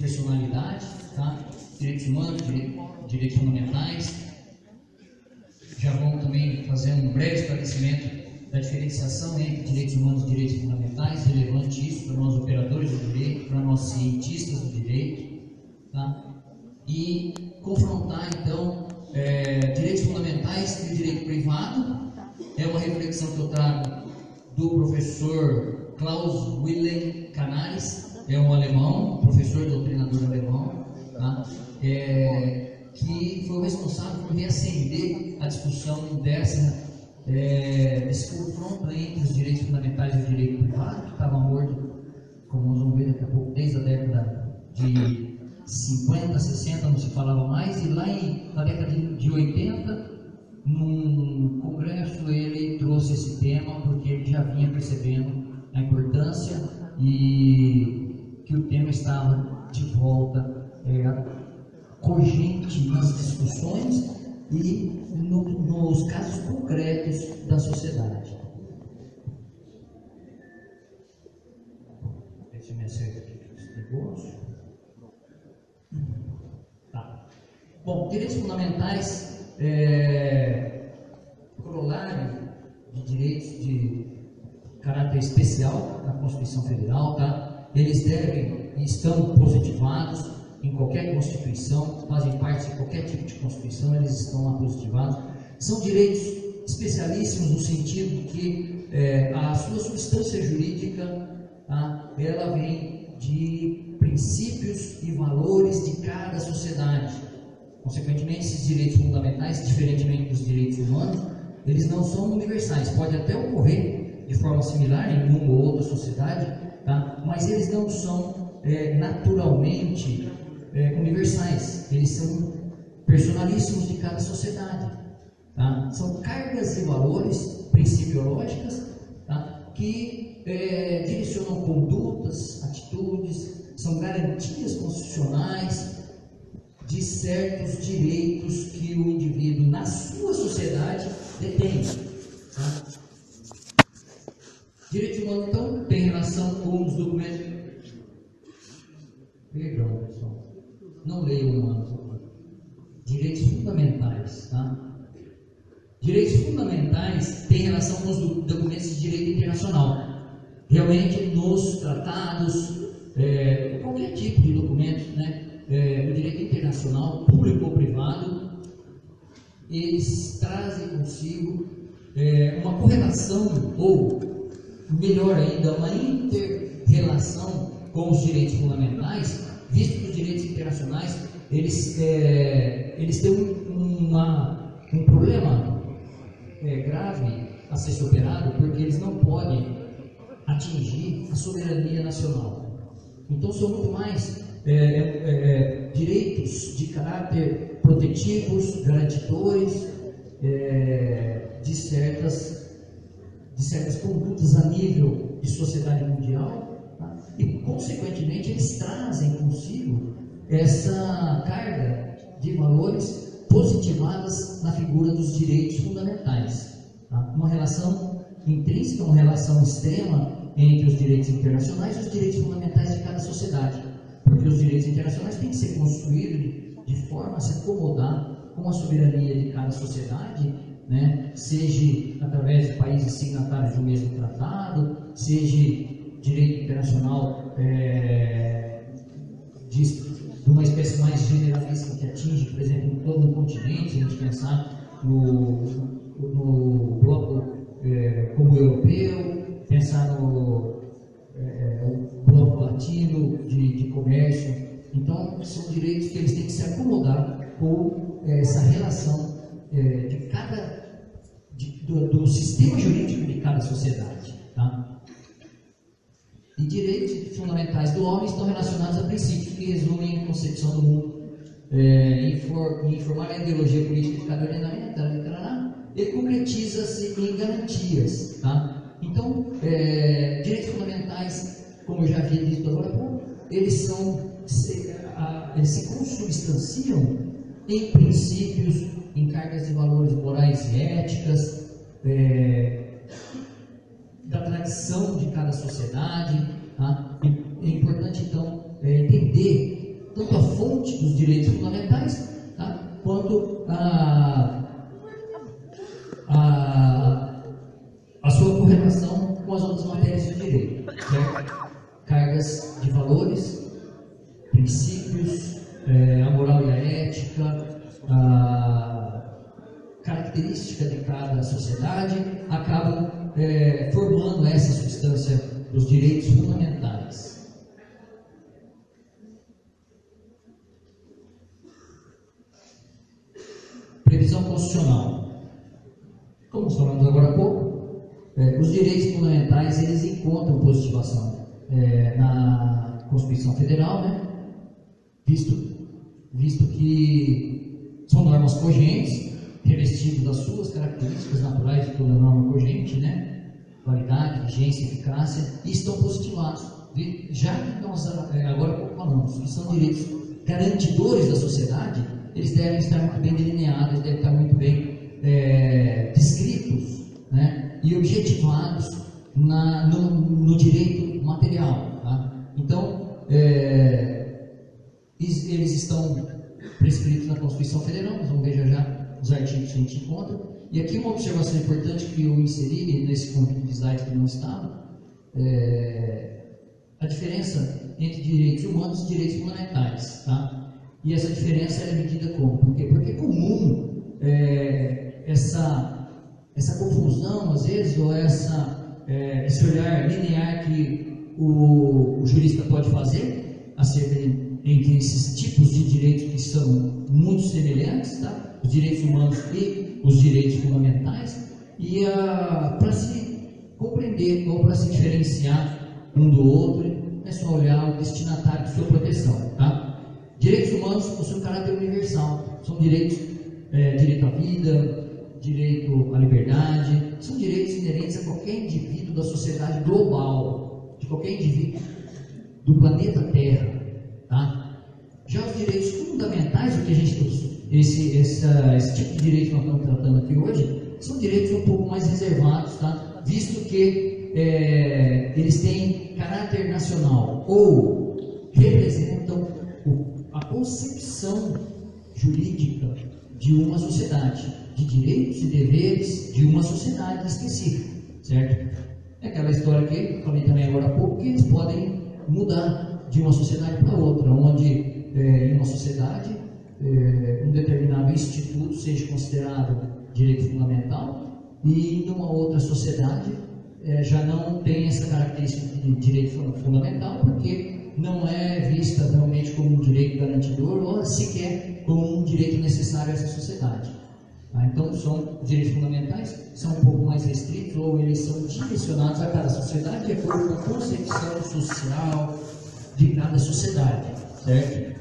personalidade, tá? direitos humanos, direitos fundamentais. Já vamos também fazer um breve esclarecimento da diferenciação entre direitos humanos e direitos fundamentais, relevante isso para nós operadores do direito, para nós cientistas do direito, tá? e confrontar então é, direitos fundamentais e direito privado. É uma reflexão que eu trago do professor Klaus Wilhelm Canaris, é um alemão, professor doutrinador alemão, tá? é, que foi o responsável por reacender a discussão dessa, é, desse confronto entre os direitos fundamentais e o direito privado, que estava morto, como nós vamos ver daqui a pouco, desde a década de 50, 60, não se falava mais, e lá em, na década de, de 80, num congresso, ele trouxe esse tema porque ele já vinha percebendo a importância e que o tema estava de volta é, cogente nas discussões e no, nos casos concretos da sociedade. Deixa eu me acertar aqui. Tá. Bom, direitos fundamentais, é, corolário de direitos de caráter especial na Constituição Federal, tá? Eles devem e estão positivados em qualquer Constituição, fazem parte de qualquer tipo de Constituição, eles estão lá positivados. São direitos especialíssimos no sentido que é, a sua substância jurídica, tá? ela vem de princípios e valores de cada sociedade. Consequentemente, esses direitos fundamentais, diferentemente dos direitos humanos, eles não são universais. Pode até ocorrer de forma similar em uma ou outra sociedade, tá? mas eles não são é, naturalmente é, universais, eles são personalíssimos de cada sociedade. Tá? São cargas e valores principiológicas tá? que é, direcionam condutas, atitudes, são garantias constitucionais de certos direitos que o indivíduo na sua sociedade detém. Tá? Direito humano, então, tem relação com os documentos. Perdão, pessoal não leio humanos. Direitos fundamentais, tá? Direitos fundamentais têm relação com os documentos de direito internacional. Realmente, nos tratados, é, qualquer tipo de documento, né, é, do direito internacional, público ou privado, eles trazem consigo é, uma correlação, ou melhor ainda, uma inter-relação com os direitos fundamentais visto que os direitos internacionais eles, é, eles têm um, uma, um problema é, grave a ser superado, porque eles não podem atingir a soberania nacional. Então são muito mais é, é, é direitos de caráter protetivos, garantidores é, de certas de certas condutas a nível de sociedade mundial e, consequentemente, eles trazem consigo essa carga de valores positivadas na figura dos direitos fundamentais. Tá? Uma relação intrínseca, uma relação extrema entre os direitos internacionais e os direitos fundamentais de cada sociedade. Porque os direitos internacionais têm que ser construídos de forma a se acomodar com a soberania de cada sociedade, né? seja através de países signatários do mesmo tratado, seja direito internacional é, de, de, uma espécie mais generalista que atinge, por exemplo, todo o continente, a gente pensar no, no bloco é, como europeu, pensar no é, bloco latino de, de comércio. Então, são direitos que eles têm que se acomodar com essa relação é, de cada de, do, do, sistema jurídico de cada sociedade. Tá? e direitos fundamentais do homem estão relacionados a princípios que resumem a concepção do mundo, é, informar a ideologia política de cada ordenamento, ele concretiza-se em garantias. Tá? Então, é, direitos fundamentais, como eu já havia dito agora eles, são, se, a, eles se consubstanciam em princípios, em cargas de valores morais e éticas, é, da tradição de cada sociedade. Tá? É importante, então, é, entender os direitos fundamentais, tá? quanto a, a, a sua correlação com as outras matérias do direito, certo? Cargas de valores, princípios, é, a moral e a ética, a característica de cada sociedade, acabam é, formando essa substância dos direitos fundamentais. Previsão constitucional. Como falamos agora há pouco, é, os direitos fundamentais eles encontram positivação é, na Constituição Federal, né? visto, visto que são normas cogentes, revestidas das suas características naturais de toda norma cogente, né? qualidade, vigência, eficácia, e estão positivados. Já que nós é, agora falamos que são direitos garantidores da sociedade, eles devem estar muito bem delineados, devem estar muito bem é, descritos né, e objetivados na, no, no, direito material. Tá? Então, é, eles estão prescritos na Constituição Federal, nós vamos ver já, já os artigos que a gente encontra. E aqui uma observação importante que eu inseri nesse conjunto de slides que não estava, é, a diferença entre direitos humanos e direitos fundamentais. Tá? E essa diferença é medida como? Por quê? Porque é comum é, essa, essa confusão, às vezes, ou essa, é, esse olhar linear que o, o jurista pode fazer acerca de, entre esses tipos de direitos que são muito semelhantes, tá? os direitos humanos e os direitos fundamentais, e para se compreender ou para se diferenciar um do outro, é só olhar o destinatário de sua proteção. Tá? Direitos humanos possuem um caráter universal. São direitos, é, direito à vida, direito à liberdade, são direitos inerentes a qualquer indivíduo da sociedade global, de qualquer indivíduo do planeta Terra. Tá? Já os direitos fundamentais, o que a gente esse, essa, esse tipo de direito que nós estamos tratando aqui hoje, são direitos um pouco mais reservados, tá? visto que é, eles têm caráter nacional ou representam a concepção jurídica de uma sociedade, de direitos e deveres de uma sociedade específica, certo? É aquela história que eu falei também agora há pouco, que eles podem mudar de uma sociedade para outra, onde é, em uma sociedade é, um determinado instituto seja considerado direito fundamental e em uma outra sociedade é, já não tem essa característica de direito fundamental, porque não é vista realmente como um direito garantidor ou sequer como um direito necessário a essa sociedade. Tá? Então, são direitos fundamentais, são um pouco mais restritos ou eles são direcionados a cada sociedade de acordo com a concepção social de cada sociedade, certo?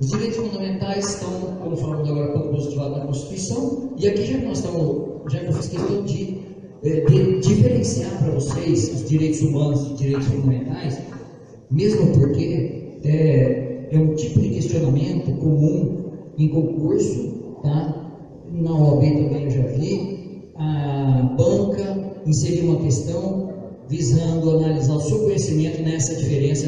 Os direitos fundamentais estão, como falamos agora, como positivados na Constituição, e aqui já nós estamos, já que eu fiz questão de é, de diferenciar para vocês os direitos humanos e direitos fundamentais, mesmo porque é, é um tipo de questionamento comum em concurso, tá? na OAB também eu já vi, a banca inserir uma questão visando analisar o seu conhecimento nessa diferença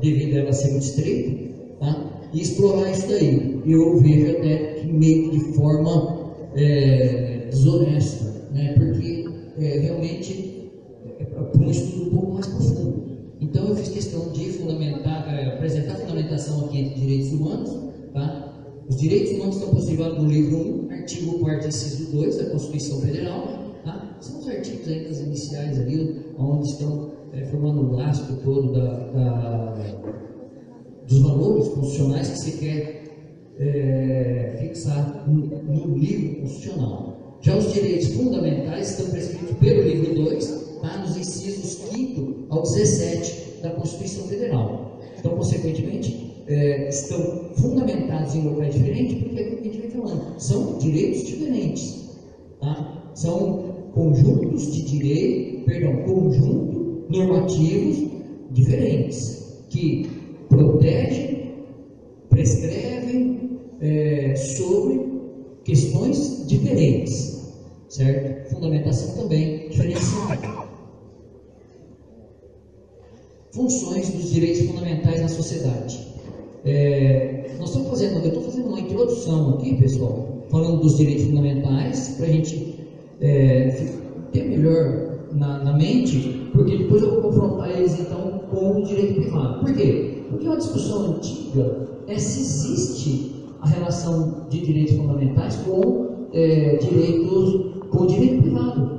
devido a ela ser muito estreita, tá? e explorar isso daí. Eu vejo até que meio que de forma é, desonesta, né? porque é, realmente é, para um estudo um pouco mais profundo. Então eu fiz questão de fundamentar, é, apresentar a fundamentação aqui de direitos humanos. Tá? Os direitos humanos estão posicionados no livro 1, artigo 4 inciso 2 da Constituição Federal. São os artigos ainda iniciais ali, onde estão é, formando o lastro todo da, da, dos valores constitucionais que se quer é, fixar no, no livro constitucional. Já os direitos fundamentais estão prescritos pelo livro 2, tá, nos incisos 5 ao 17 da Constituição Federal. Então, consequentemente, é, estão fundamentados em locais diferentes, porque é o que a gente vem falando, são direitos diferentes. Tá? São conjuntos de direito, perdão, conjuntos normativos diferentes, que protegem, prescrevem é, sobre questões diferentes, certo? Fundamentação também diferenciada. funções dos direitos fundamentais na sociedade. É, nós estamos fazendo, eu estou fazendo uma introdução aqui, pessoal, falando dos direitos fundamentais, para a gente é, ter melhor na, na, mente, porque depois eu vou confrontar eles então com o direito privado. Por quê? Porque uma discussão antiga é se existe a relação de direitos fundamentais com é, direitos com o direito privado.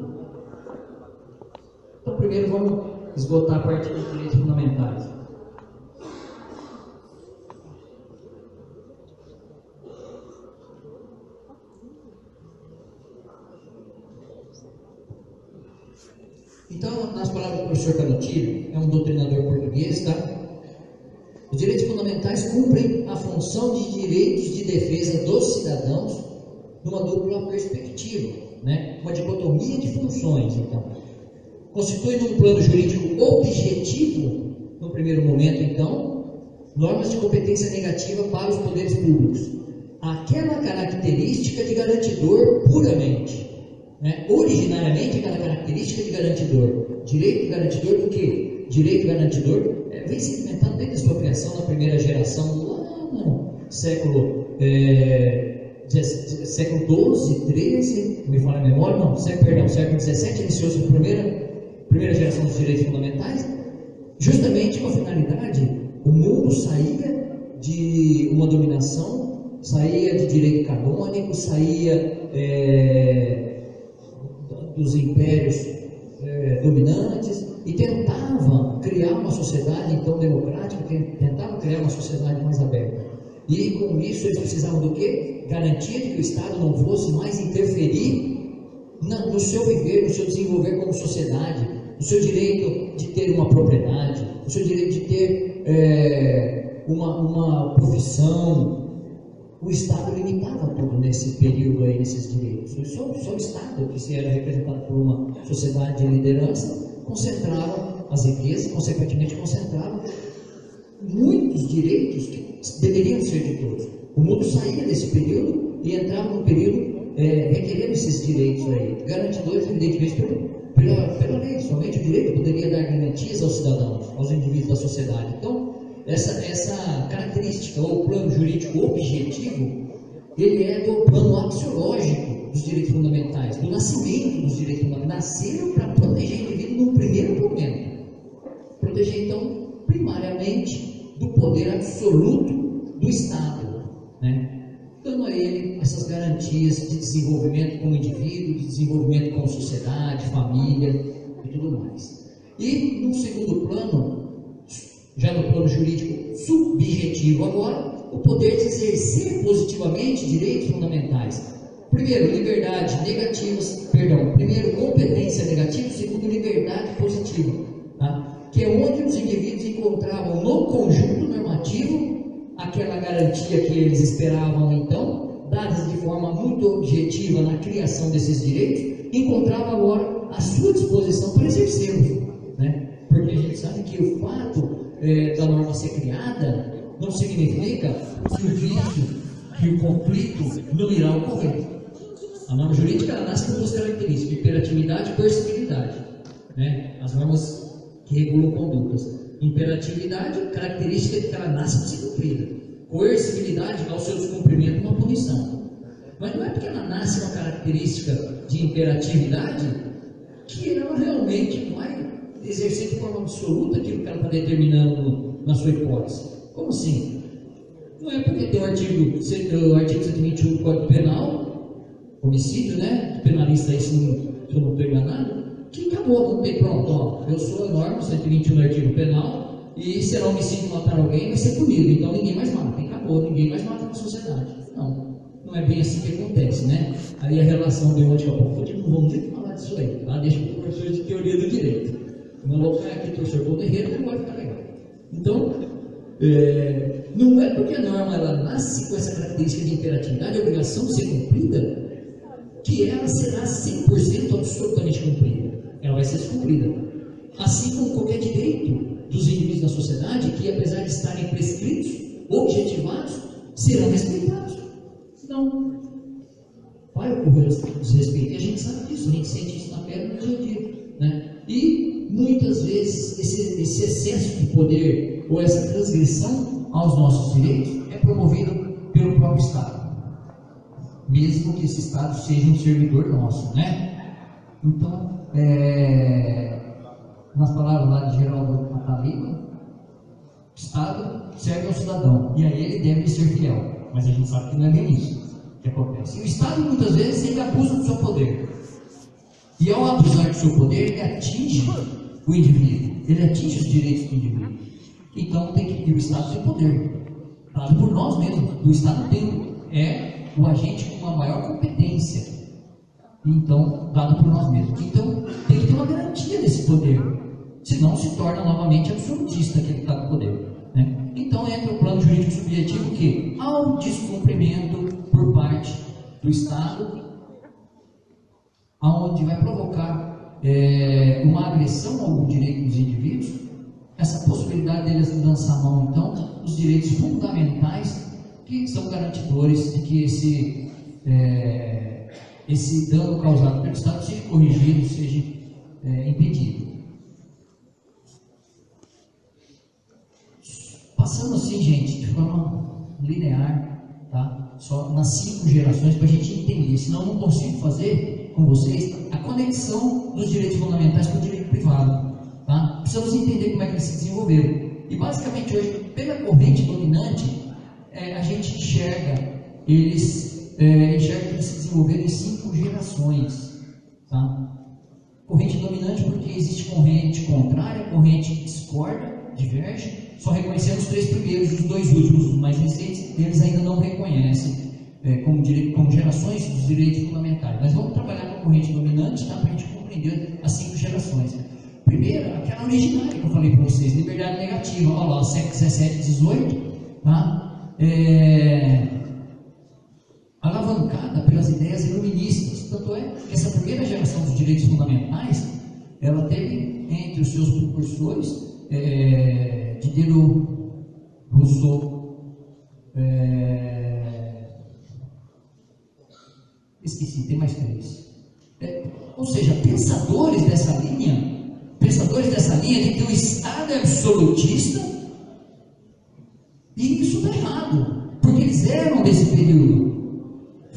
Então primeiro vamos esgotar a parte dos direitos fundamentais. Então, nas palavras do professor Canutilho, é um doutrinador português, tá? Os direitos fundamentais cumprem a função de direitos de defesa dos cidadãos numa dupla perspectiva, né? uma dicotomia de funções, então. Constitui um plano jurídico objetivo, no primeiro momento, então, normas de competência negativa para os poderes públicos. Aquela característica de garantidor puramente. Né? Originariamente, aquela característica de garantidor. Direito garantidor do quê? Direito garantidor é, vem se implementando desde a sua criação na primeira geração, lá no século, é, século XII, XIII, me fala a memória, não, século, perdão, século XVII iniciou-se a primeira, primeira geração dos direitos fundamentais, justamente com a finalidade, o mundo saía de uma dominação, saía de direito canônico, saía é, dos impérios é, dominantes e tentava criar uma sociedade então democrática, tentava criar uma sociedade mais aberta. E com isso eles precisavam do quê? Garantia de que o Estado não fosse mais interferir no seu viver, no seu desenvolver como sociedade, no seu direito de ter uma propriedade, no seu direito de ter é, uma, uma profissão, o Estado limitava tudo nesse período aí, nesses direitos. Só, só o Estado, que se era representado por uma sociedade de liderança, concentrava as riquezas, consequentemente concentrava muitos direitos que deveriam ser de todos. O mundo saía desse período e entrava num período é, requerendo esses direitos aí, garantidores, evidentemente, pela, pela lei. Somente o direito poderia dar garantias aos cidadãos, aos indivíduos da sociedade. Então, essa, essa característica ou plano jurídico objetivo, ele é do plano axiológico dos direitos fundamentais, do nascimento dos direitos fundamentais. Nasceram para proteger o indivíduo no primeiro momento. Proteger, então, primariamente, do poder absoluto do Estado, né? dando a ele essas garantias de desenvolvimento como indivíduo, de desenvolvimento como sociedade, família e tudo mais. E, no segundo plano, já no plano jurídico subjetivo agora, o poder de exercer positivamente direitos fundamentais. Primeiro, liberdade negativa, perdão, primeiro, competência negativa, segundo, liberdade positiva, tá? que é onde os indivíduos encontravam no conjunto normativo aquela garantia que eles esperavam então, dadas de forma muito objetiva na criação desses direitos, encontrava agora a sua disposição para exercê-los. Né? Porque a gente sabe que o fato é, da norma ser criada não significa que o vício, que o conflito não irá ocorrer. A norma jurídica nasce com duas características, imperatividade e coercibilidade. Né? As normas que regulam condutas. Imperatividade, característica de que ela nasce para ser cumprida. Coercibilidade, ao seu descumprimento, uma punição. Mas não é porque ela nasce uma característica de imperatividade que ela realmente vai exercer de forma absoluta aquilo que ela está determinando na sua hipótese. Como assim? Não é porque tem o artigo, o artigo 121 do Código Penal, homicídio, né? Penalista aí, se, eu não estou enganado, que acabou, não tem pronto, ó, eu sou a norma, 121 do artigo penal, e será homicídio matar alguém, vai ser punido, então ninguém mais mata, acabou, ninguém mais mata na sociedade. Não, não é bem assim que acontece, né? Aí a relação de onde eu não vamos nem falar disso aí, tá? Deixa para o professor de teoria do direito. Não vou ficar aqui o terreiro, não vai ficar legal. Então, é, não é porque a norma ela nasce com essa característica de imperatividade, obrigação de ser cumprida, que ela será 100% absolutamente cumprida. Ela vai ser descumprida. Assim como qualquer direito dos indivíduos da sociedade, que apesar de estarem prescritos, objetivados, serão respeitados. Não. Vai ocorrer desrespeito. E a gente sabe disso, a gente sente isso na pele no dia a dia. Né? E muitas vezes esse, esse excesso de poder ou essa transgressão aos nossos direitos é promovido pelo próprio Estado, mesmo que esse Estado seja um servidor nosso, né? Então, é, palavras lá de Geraldo Ataliba, Estado serve ao cidadão e a ele deve ser fiel, mas a gente sabe que não é bem isso que acontece. E o Estado muitas vezes ele abusa do seu poder. E ao abusar do seu poder, ele atinge o indivíduo, ele atinge os direitos do indivíduo. Então tem que, o Estado tem poder, dado por nós mesmos. O Estado tem, é o agente com a maior competência, então, dado por nós mesmos. Então tem que ter uma garantia desse poder, senão se torna novamente absolutista aquele que está com poder. Né? Então entra o plano jurídico subjetivo que, ao descumprimento por parte do Estado, aonde vai provocar é, uma agressão ao direito dos indivíduos, essa possibilidade deles lançar mão, então, dos direitos fundamentais que são garantidores de que esse, é, esse dano causado pelo Estado seja corrigido, seja é, impedido. Passando assim, gente, de forma linear, tá? só nas cinco gerações, para a gente entender, senão eu não consigo fazer com vocês a conexão dos direitos fundamentais com o direito privado. Tá? Precisamos entender como é que eles se desenvolveram. E basicamente hoje, pela corrente dominante, é, a gente enxerga eles, é, enxerga que eles se desenvolveram em cinco gerações. Tá? Corrente dominante porque existe corrente contrária, corrente discorda, diverge, só reconhecendo os três primeiros, os dois últimos, os mais recentes, eles ainda não reconhecem é, como, como gerações dos direitos fundamentais. Mas vamos trabalhar com a corrente dominante para a gente compreender as cinco gerações. Primeira, aquela originária que eu falei para vocês, liberdade negativa. Olha lá, século 17 18, tá? É, alavancada pelas ideias iluministas. Tanto é que essa primeira geração dos direitos fundamentais, ela teve entre os seus precursores é, Diderot, Rousseau, é, esqueci, tem mais três. É, ou seja, pensadores dessa linha, pensadores dessa linha de que o Estado é absolutista, e isso está errado, porque eles eram desse período.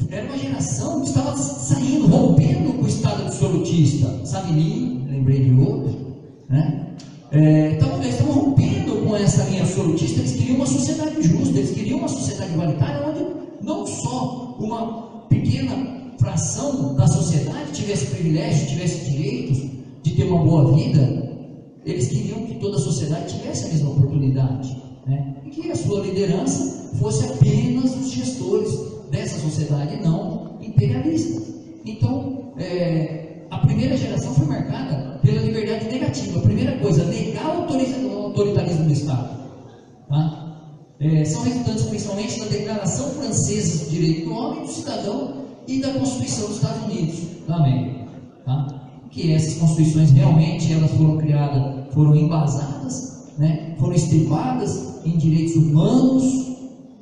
Era uma geração que estava saindo, rompendo com o Estado absolutista. Savigny, lembrei de outro, né? É, então, eles estavam rompendo com essa linha absolutista, eles queriam uma sociedade justa, eles queriam uma sociedade igualitária, onde não só uma pequena fração da sociedade tivesse privilégio, tivesse direitos de ter uma boa vida, eles queriam que toda a sociedade tivesse a mesma oportunidade. Né? E que a sua liderança fosse apenas os gestores dessa sociedade, não imperialista. Então, É, são resultantes principalmente da Declaração Francesa do Direito do Homem e do Cidadão e da Constituição dos Estados Unidos da América. Tá? Que essas constituições realmente elas foram criadas, foram embasadas, né? foram estribadas em direitos humanos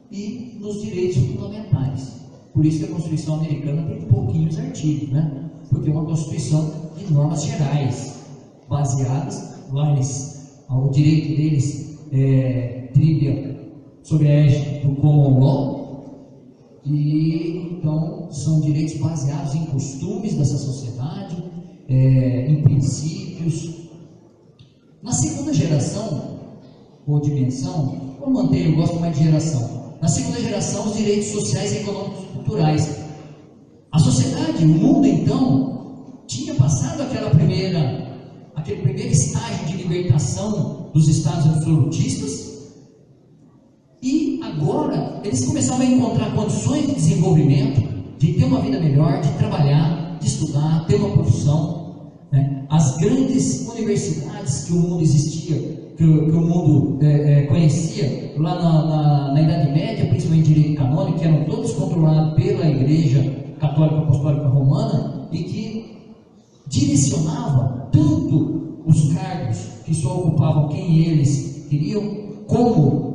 e nos direitos fundamentais. Por isso que a Constituição americana tem pouquinhos artigos, né? porque é uma Constituição de normas gerais, baseadas lá eles, o direito deles é, sobre a égide do common law, e então são direitos baseados em costumes dessa sociedade, é, em princípios. Na segunda geração, ou dimensão, eu mantenho, eu gosto mais de geração. Na segunda geração, os direitos sociais, econômicos e culturais. A sociedade, o mundo então, tinha passado aquela primeira, aquele primeiro estágio de libertação dos estados absolutistas, e agora eles começavam a encontrar condições de desenvolvimento, de ter uma vida melhor, de trabalhar, de estudar, ter uma profissão. Né? As grandes universidades que o mundo existia, que, que o mundo é, é, conhecia lá na, na, na Idade Média, principalmente direito canônico, que eram todos controlados pela igreja católica apostólica romana e que direcionava tanto os cargos que só ocupavam quem eles queriam, como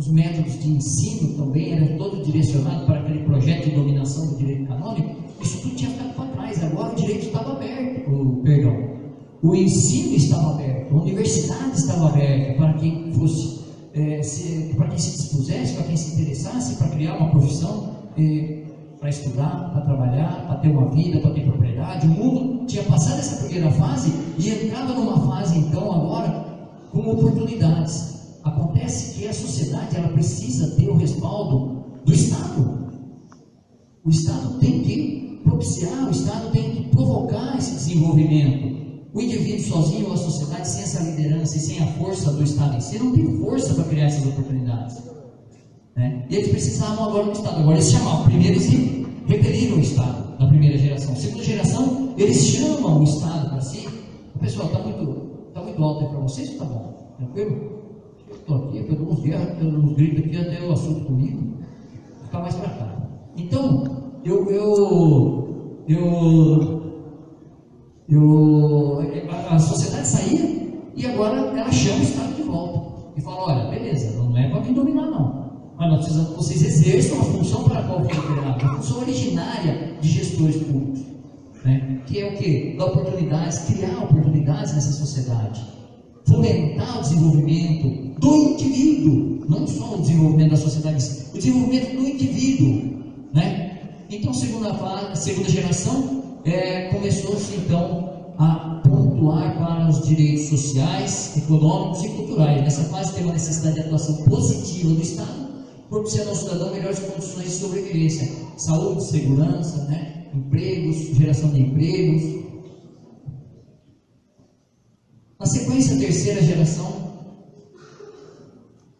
os métodos de ensino também eram todos direcionados para aquele projeto de dominação do direito canônico, isso tudo tinha ficado para trás. Agora o direito estava aberto, o, perdão, o ensino estava aberto, a universidade estava aberta para quem fosse, é, se, para quem se dispusesse, para quem se interessasse para criar uma profissão, é, para estudar, para trabalhar, para ter uma vida, para ter propriedade. O mundo tinha passado essa primeira fase e entrava numa fase então agora com oportunidades. Acontece que a sociedade ela precisa ter o respaldo do Estado. O Estado tem que propiciar, o Estado tem que provocar esse desenvolvimento. O indivíduo sozinho ou a sociedade sem essa liderança e sem a força do Estado em si não tem força para criar essas oportunidades. Né? E eles precisavam agora do Estado. Agora eles chamavam. Primeiro eles repeliram o Estado da primeira geração. Segunda geração, eles chamam o Estado para si. Pessoal, está muito, tá muito alto aí para vocês? Está bom? Tranquilo? Estou aqui, eu dou uns, uns gritos aqui até o assunto comigo. Ficar mais para cá. Então, eu, eu, eu eu, a, sociedade saía e agora ela chama o Estado de volta e fala: olha, beleza, não é para me dominar, não. Mas nós precisamos que vocês exerçam a função para a qual foi a função originária de gestores públicos. Né? Que é o que? Dar oportunidades, criar oportunidades nessa sociedade. Fomentar o desenvolvimento do indivíduo, não só o desenvolvimento da sociedade, o desenvolvimento do indivíduo. Né? Então, segunda, segunda geração, é, começou-se então a pontuar para os direitos sociais, econômicos e culturais. Nessa fase tem uma necessidade de atuação positiva do Estado, propiciando ao cidadão melhores condições de sobrevivência, saúde, segurança, né? empregos, geração de empregos. Na sequência, a terceira geração,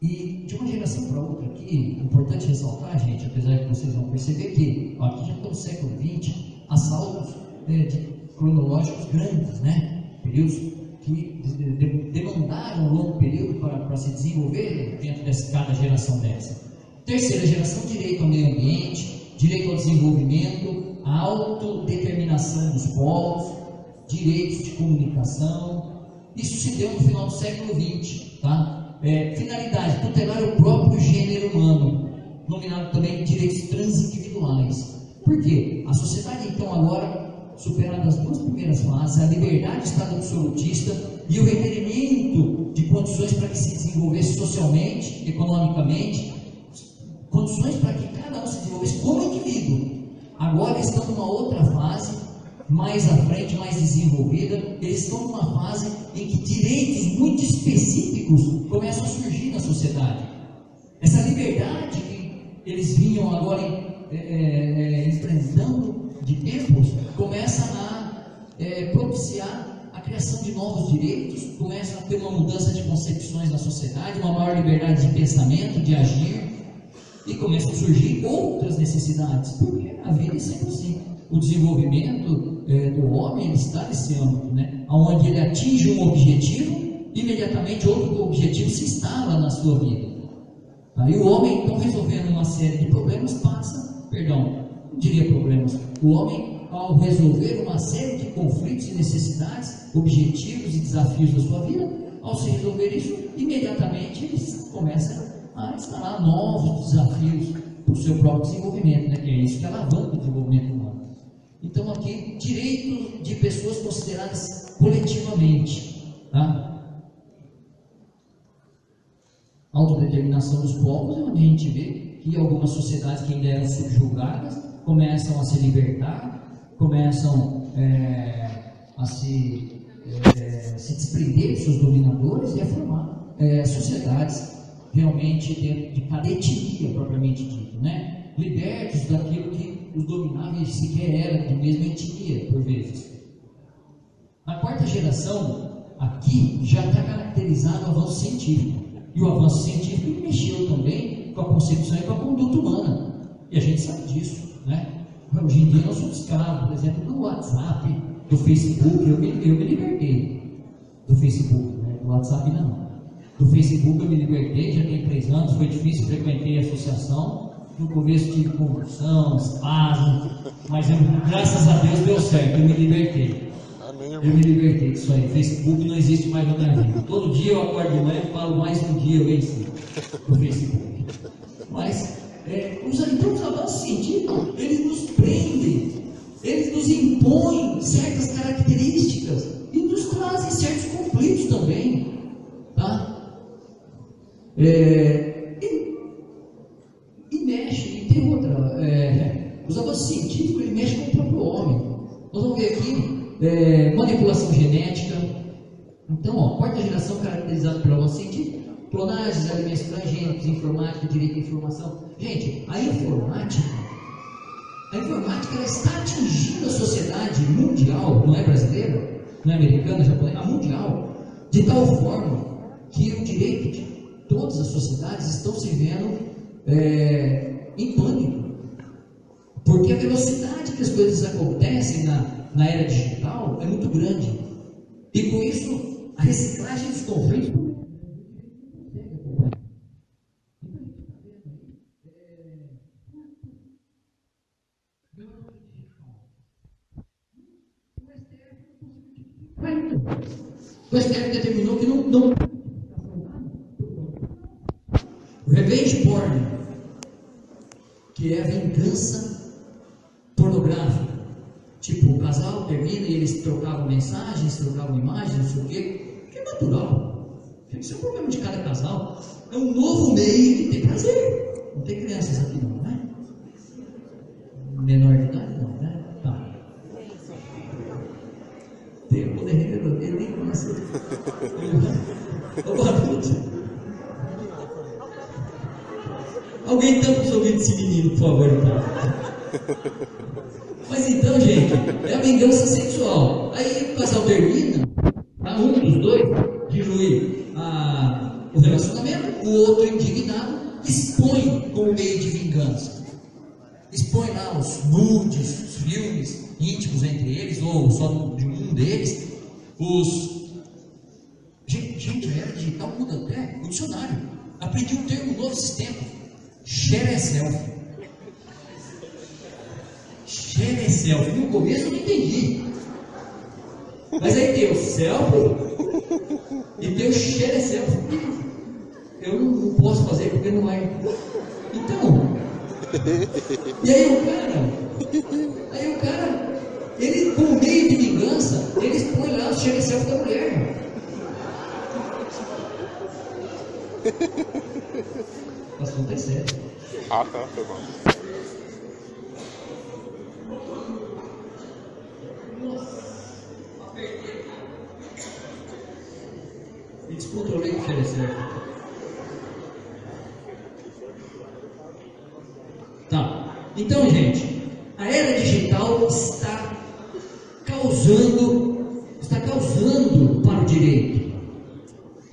e de uma geração para outra aqui, importante ressaltar, gente, apesar de vocês vão perceber que ó, aqui já estamos no século XX, a saltos é, de, cronológicos grandes, né? períodos que de, de, demandaram um longo período para, para se desenvolver dentro de cada geração dessa. Terceira geração, direito ao meio ambiente, direito ao desenvolvimento, a autodeterminação dos povos, direitos de comunicação. Isso se deu no final do século XX. Tá? É, finalidade, tutelar o próprio gênero humano, nominado também direitos transindividuais. Por quê? A sociedade, então, agora, superando as duas primeiras fases, a liberdade estado absolutista e o requerimento de condições para que se desenvolvesse socialmente, economicamente, condições para que cada um se desenvolvesse como indivíduo. Agora estão numa outra fase, mais à frente, mais desenvolvida, eles estão numa fase em que direitos muito específicos começam a surgir na sociedade. Essa liberdade que eles vinham agora é, é, é, enfrentando de tempos, começa a é, propiciar a criação de novos direitos, começa a ter uma mudança de concepções na sociedade, uma maior liberdade de pensamento, de agir, e começam a surgir outras necessidades, porque a vida é sempre assim. O desenvolvimento é, do homem está nesse âmbito, né? onde ele atinge um objetivo, imediatamente outro objetivo se instala na sua vida. Aí o homem, então, resolvendo uma série de problemas, passa perdão, não diria problemas. O homem, ao resolver uma série de conflitos e necessidades, objetivos e desafios da sua vida, ao se resolver isso, imediatamente ele começa a instalar novos desafios para o seu próprio desenvolvimento, né? que é isso que alavanca o desenvolvimento. Então, aqui, direito de pessoas consideradas coletivamente. Tá? Autodeterminação dos povos é onde a gente vê que algumas sociedades que ainda eram subjugadas começam a se libertar, começam é, a se, é, se desprender dos seus dominadores e a formar é, sociedades realmente dentro de cada etnia propriamente dito, né? libertos daquilo que os domináveis sequer eram da mesma etnia, por vezes. Na quarta geração, aqui já está caracterizado o avanço científico. E o avanço científico mexeu também com a concepção e com a conduta humana. E a gente sabe disso, né? Hoje em dia nós somos escravos, por exemplo, do WhatsApp, do Facebook, eu me, eu me libertei do Facebook, né? do WhatsApp não. Do Facebook eu me libertei, já tem três anos, foi difícil, frequentei a associação, no começo tive convulsão, espasmo, mas eu, graças a Deus deu certo, eu me libertei. Amém, eu me libertei disso aí. Facebook não existe mais na minha vida. Todo dia eu acordo de manhã e falo mais do dia eu venci no Facebook. Mas é, os, então os avanços científicos, eles nos prendem, eles nos impõem certas características e nos trazem certos conflitos também. Tá? É, os avanços científicos ele mexe com o próprio homem. Nós vamos ver aqui é, manipulação genética. Então, ó, quarta geração caracterizada pelo avanço científico, clonagens, alimentos transgênicos, informática, direito à informação. Gente, a informática, a informática está atingindo a sociedade mundial, não é brasileira, não é americana, japonesa, a mundial, de tal forma que o direito de todas as sociedades estão se vendo é, em pânico. Porque a velocidade que as coisas acontecem na, na era digital é muito grande. E com isso, a reciclagem dos conflitos O STF determinou que não, não Revenge porn, que é a vingança pornográfica. Tipo, o casal termina e eles trocavam mensagens, trocavam imagens, não sei o quê, que é natural. Isso é um problema de cada casal. É um novo meio de ter prazer. Não tem crianças aqui não, né? Menor de idade não, né? Tá. Tem o poder revelador, nem conhece. Boa noite. Alguém tampa os ouvidos menino, por favor, então. É a vingança sexual. Aí o casal termina, tá? um dos dois dilui o relacionamento, o outro indignado expõe como meio de vingança. Expõe lá os nudes, os filmes íntimos entre eles, ou só de um deles, os. Gente, gente era digital muda até o dicionário. Aprendi um termo novo esses tempos Xerecel. Xerecel. No começo eu não entendi. Mas aí tem o selfie e tem o xerecel. Eu não, não posso fazer porque não é. Então, e aí o cara, aí o cara, ele com meio de vingança, ele expõe lá o xerecel da mulher. O assunto é sério. Ah, tá, foi bom. Me descontrolei que seria certo. Tá. Então, gente, a era digital está causando, está causando para o direito.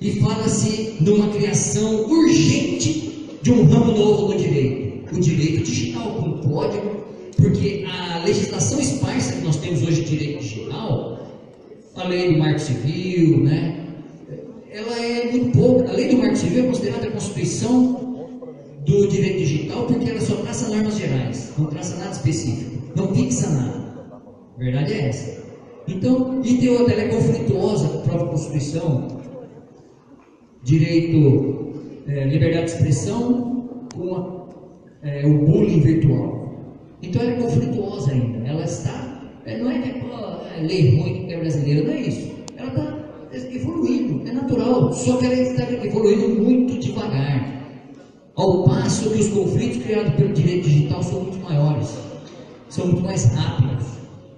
E fala-se numa criação urgente de um ramo novo do direito, o direito digital, com código, porque a legislação esparsa que nós temos hoje de direito digital, a lei do Marco Civil, né, ela é muito pouca. A lei do Marco Civil é considerada a Constituição do direito digital porque ela só traça normas gerais, não traça nada específico, não fixa nada. A verdade é essa. Então, e tem outra, ela é conflituosa com a própria Constituição, direito é, liberdade de expressão com a, é, o bullying virtual. Então ela é conflituosa ainda. Ela está. É, não é que é lei ruim que é brasileira, não é isso. Ela está evoluindo, é natural. Só que ela está evoluindo muito devagar. Ao passo que os conflitos criados pelo direito digital são muito maiores, são muito mais rápidos.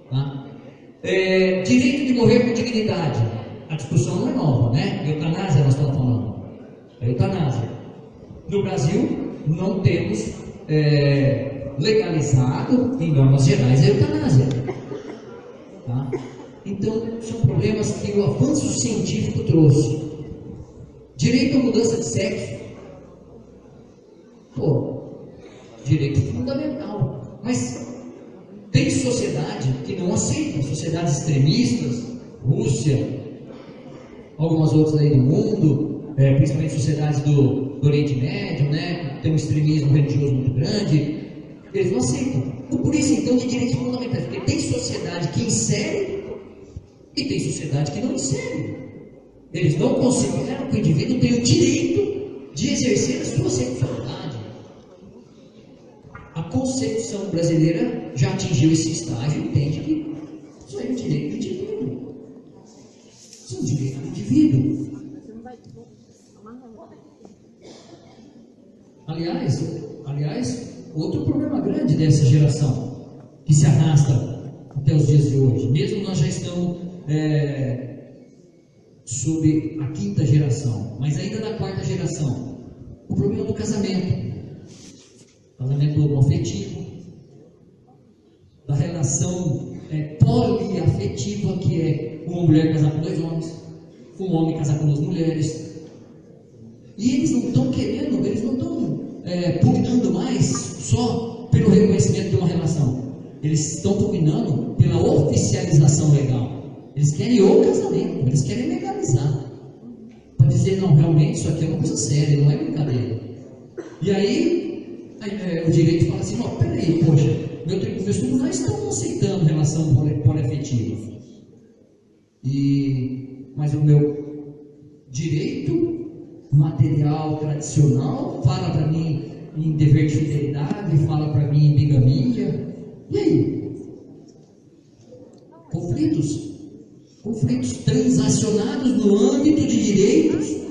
Tá? É, direito de morrer com dignidade. A discussão não é nova, né? Eutanásia nós estamos falando eutanásia. No Brasil, não temos é, legalizado, em normas gerais, a eutanásia. Tá? Então, são problemas que o avanço científico trouxe. Direito à mudança de sexo. Pô, direito fundamental. Mas tem sociedade que não aceita, sociedades extremistas, Rússia, algumas outras aí do mundo, é, principalmente sociedades do, do, Oriente Médio, né, tem um extremismo religioso muito grande, eles não aceitam. Por isso, então, de direitos fundamentais, porque tem sociedade que insere e tem sociedade que não insere. Eles não consideram que o indivíduo tem o direito de exercer a sua sexualidade. A concepção brasileira já atingiu esse estágio e entende que isso é um direito do indivíduo. Isso é um direito do indivíduo. aliás, aliás, outro problema grande dessa geração, que se arrasta até os dias de hoje, mesmo nós já estamos é, sob a quinta geração, mas ainda na quarta geração, o problema do casamento, casamento homoafetivo, da relação é, poliafetiva, que é uma mulher casar com dois homens, um homem casar com duas mulheres. E eles não estão querendo, eles não estão é, pugnando mais só pelo reconhecimento de uma relação. Eles estão pugnando pela oficialização legal. Eles querem o casamento, eles querem legalizar. Para dizer, não, realmente isso aqui é uma coisa séria, não é brincadeira. E aí, é, o direito fala assim, não, peraí, poxa, meu, meus tribunais estão aceitando relação poliafetiva. E, mas o meu direito material tradicional fala para mim em dever de fidelidade, fala para mim em bigamia. E aí? Conflitos. Conflitos transacionados no âmbito de direitos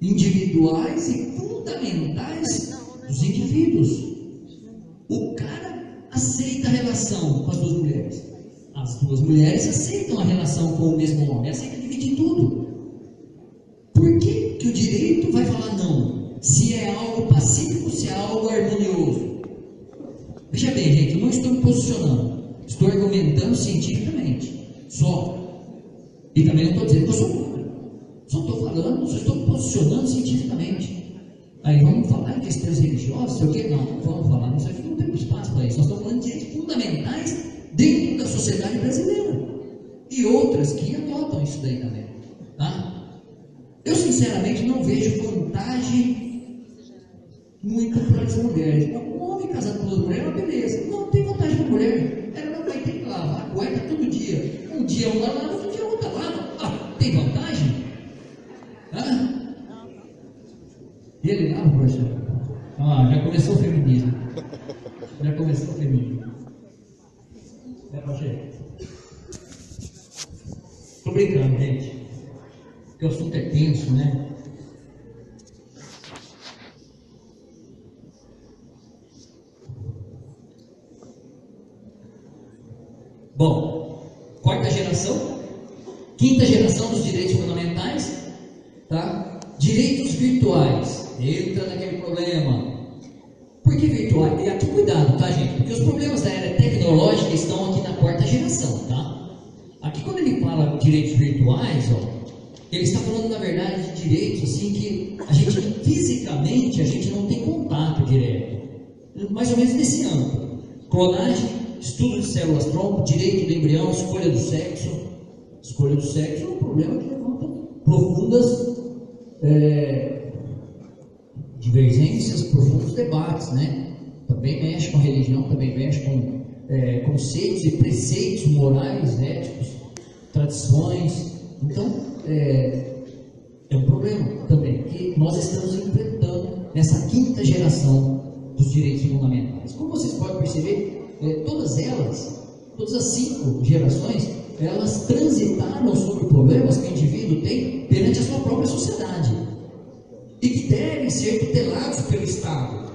individuais e fundamentais dos indivíduos. O cara aceita a relação com as duas mulheres. As duas mulheres aceitam a relação com o mesmo homem, aceita dividir tudo. Por que, que o direito vai falar não? Se é algo pacífico, se é algo harmonioso. Veja bem, gente, eu não estou me posicionando, estou argumentando cientificamente. Só. E também não estou dizendo que eu sou contra. Só estou falando, só estou me posicionando cientificamente. Aí vamos falar em questões religiosas, sei o quê? Não, não vamos falar nisso aqui, não temos espaço para isso. Nós estamos falando de direitos fundamentais dentro da sociedade brasileira. E outras que adotam isso daí também. Tá? Eu sinceramente não vejo vantagem muito para as mulheres. Um homem casado com duas mulheres é uma beleza. Não tem vantagem para mulher. Ela não vai ter que lavar a cueca todo dia. Um dia uma lava, outro dia outra lava. Ah, tem vantagem? Ah? Ele, ah, poxa, ah, já começou o feminismo. Já começou o feminismo. É, Roger? Tô brincando, gente. Porque o assunto é tenso, né? Bom, quarta geração, quinta geração dos direitos fundamentais, tá? Direitos virtuais entra naquele problema. Por que virtual? E aqui cuidado, tá gente? Porque os problemas da era tecnológica estão aqui na quarta geração, tá? Aqui quando ele fala direitos virtuais, ó, ele está falando na verdade de direitos assim que a gente fisicamente a gente não tem contato direto. Mais ou menos nesse âmbito. Clonagem, estudo de células tronco, direito do embrião, escolha do sexo. Escolha do sexo é um problema que levanta profundas é, divergências, profundos debates, né? Também mexe com a religião, também mexe com é, conceitos e preceitos morais, éticos, tradições. Então, é, é um problema também que nós estamos enfrentando nessa quinta geração dos direitos fundamentais. Como vocês podem perceber, é, todas elas, todas as cinco gerações, elas transitaram sobre problemas que o indivíduo tem perante a sua própria sociedade e que devem ser tutelados pelo Estado.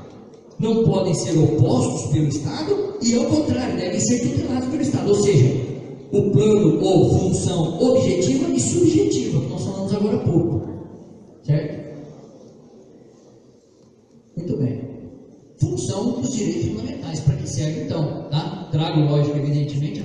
Não podem ser opostos pelo Estado e, ao contrário, devem ser tutelados pelo Estado. Ou seja, o plano ou função objetiva e subjetiva, que nós falamos agora há pouco. Certo? Muito bem. Função dos direitos fundamentais. Para que serve então? Tá? Trago, lógico, evidentemente,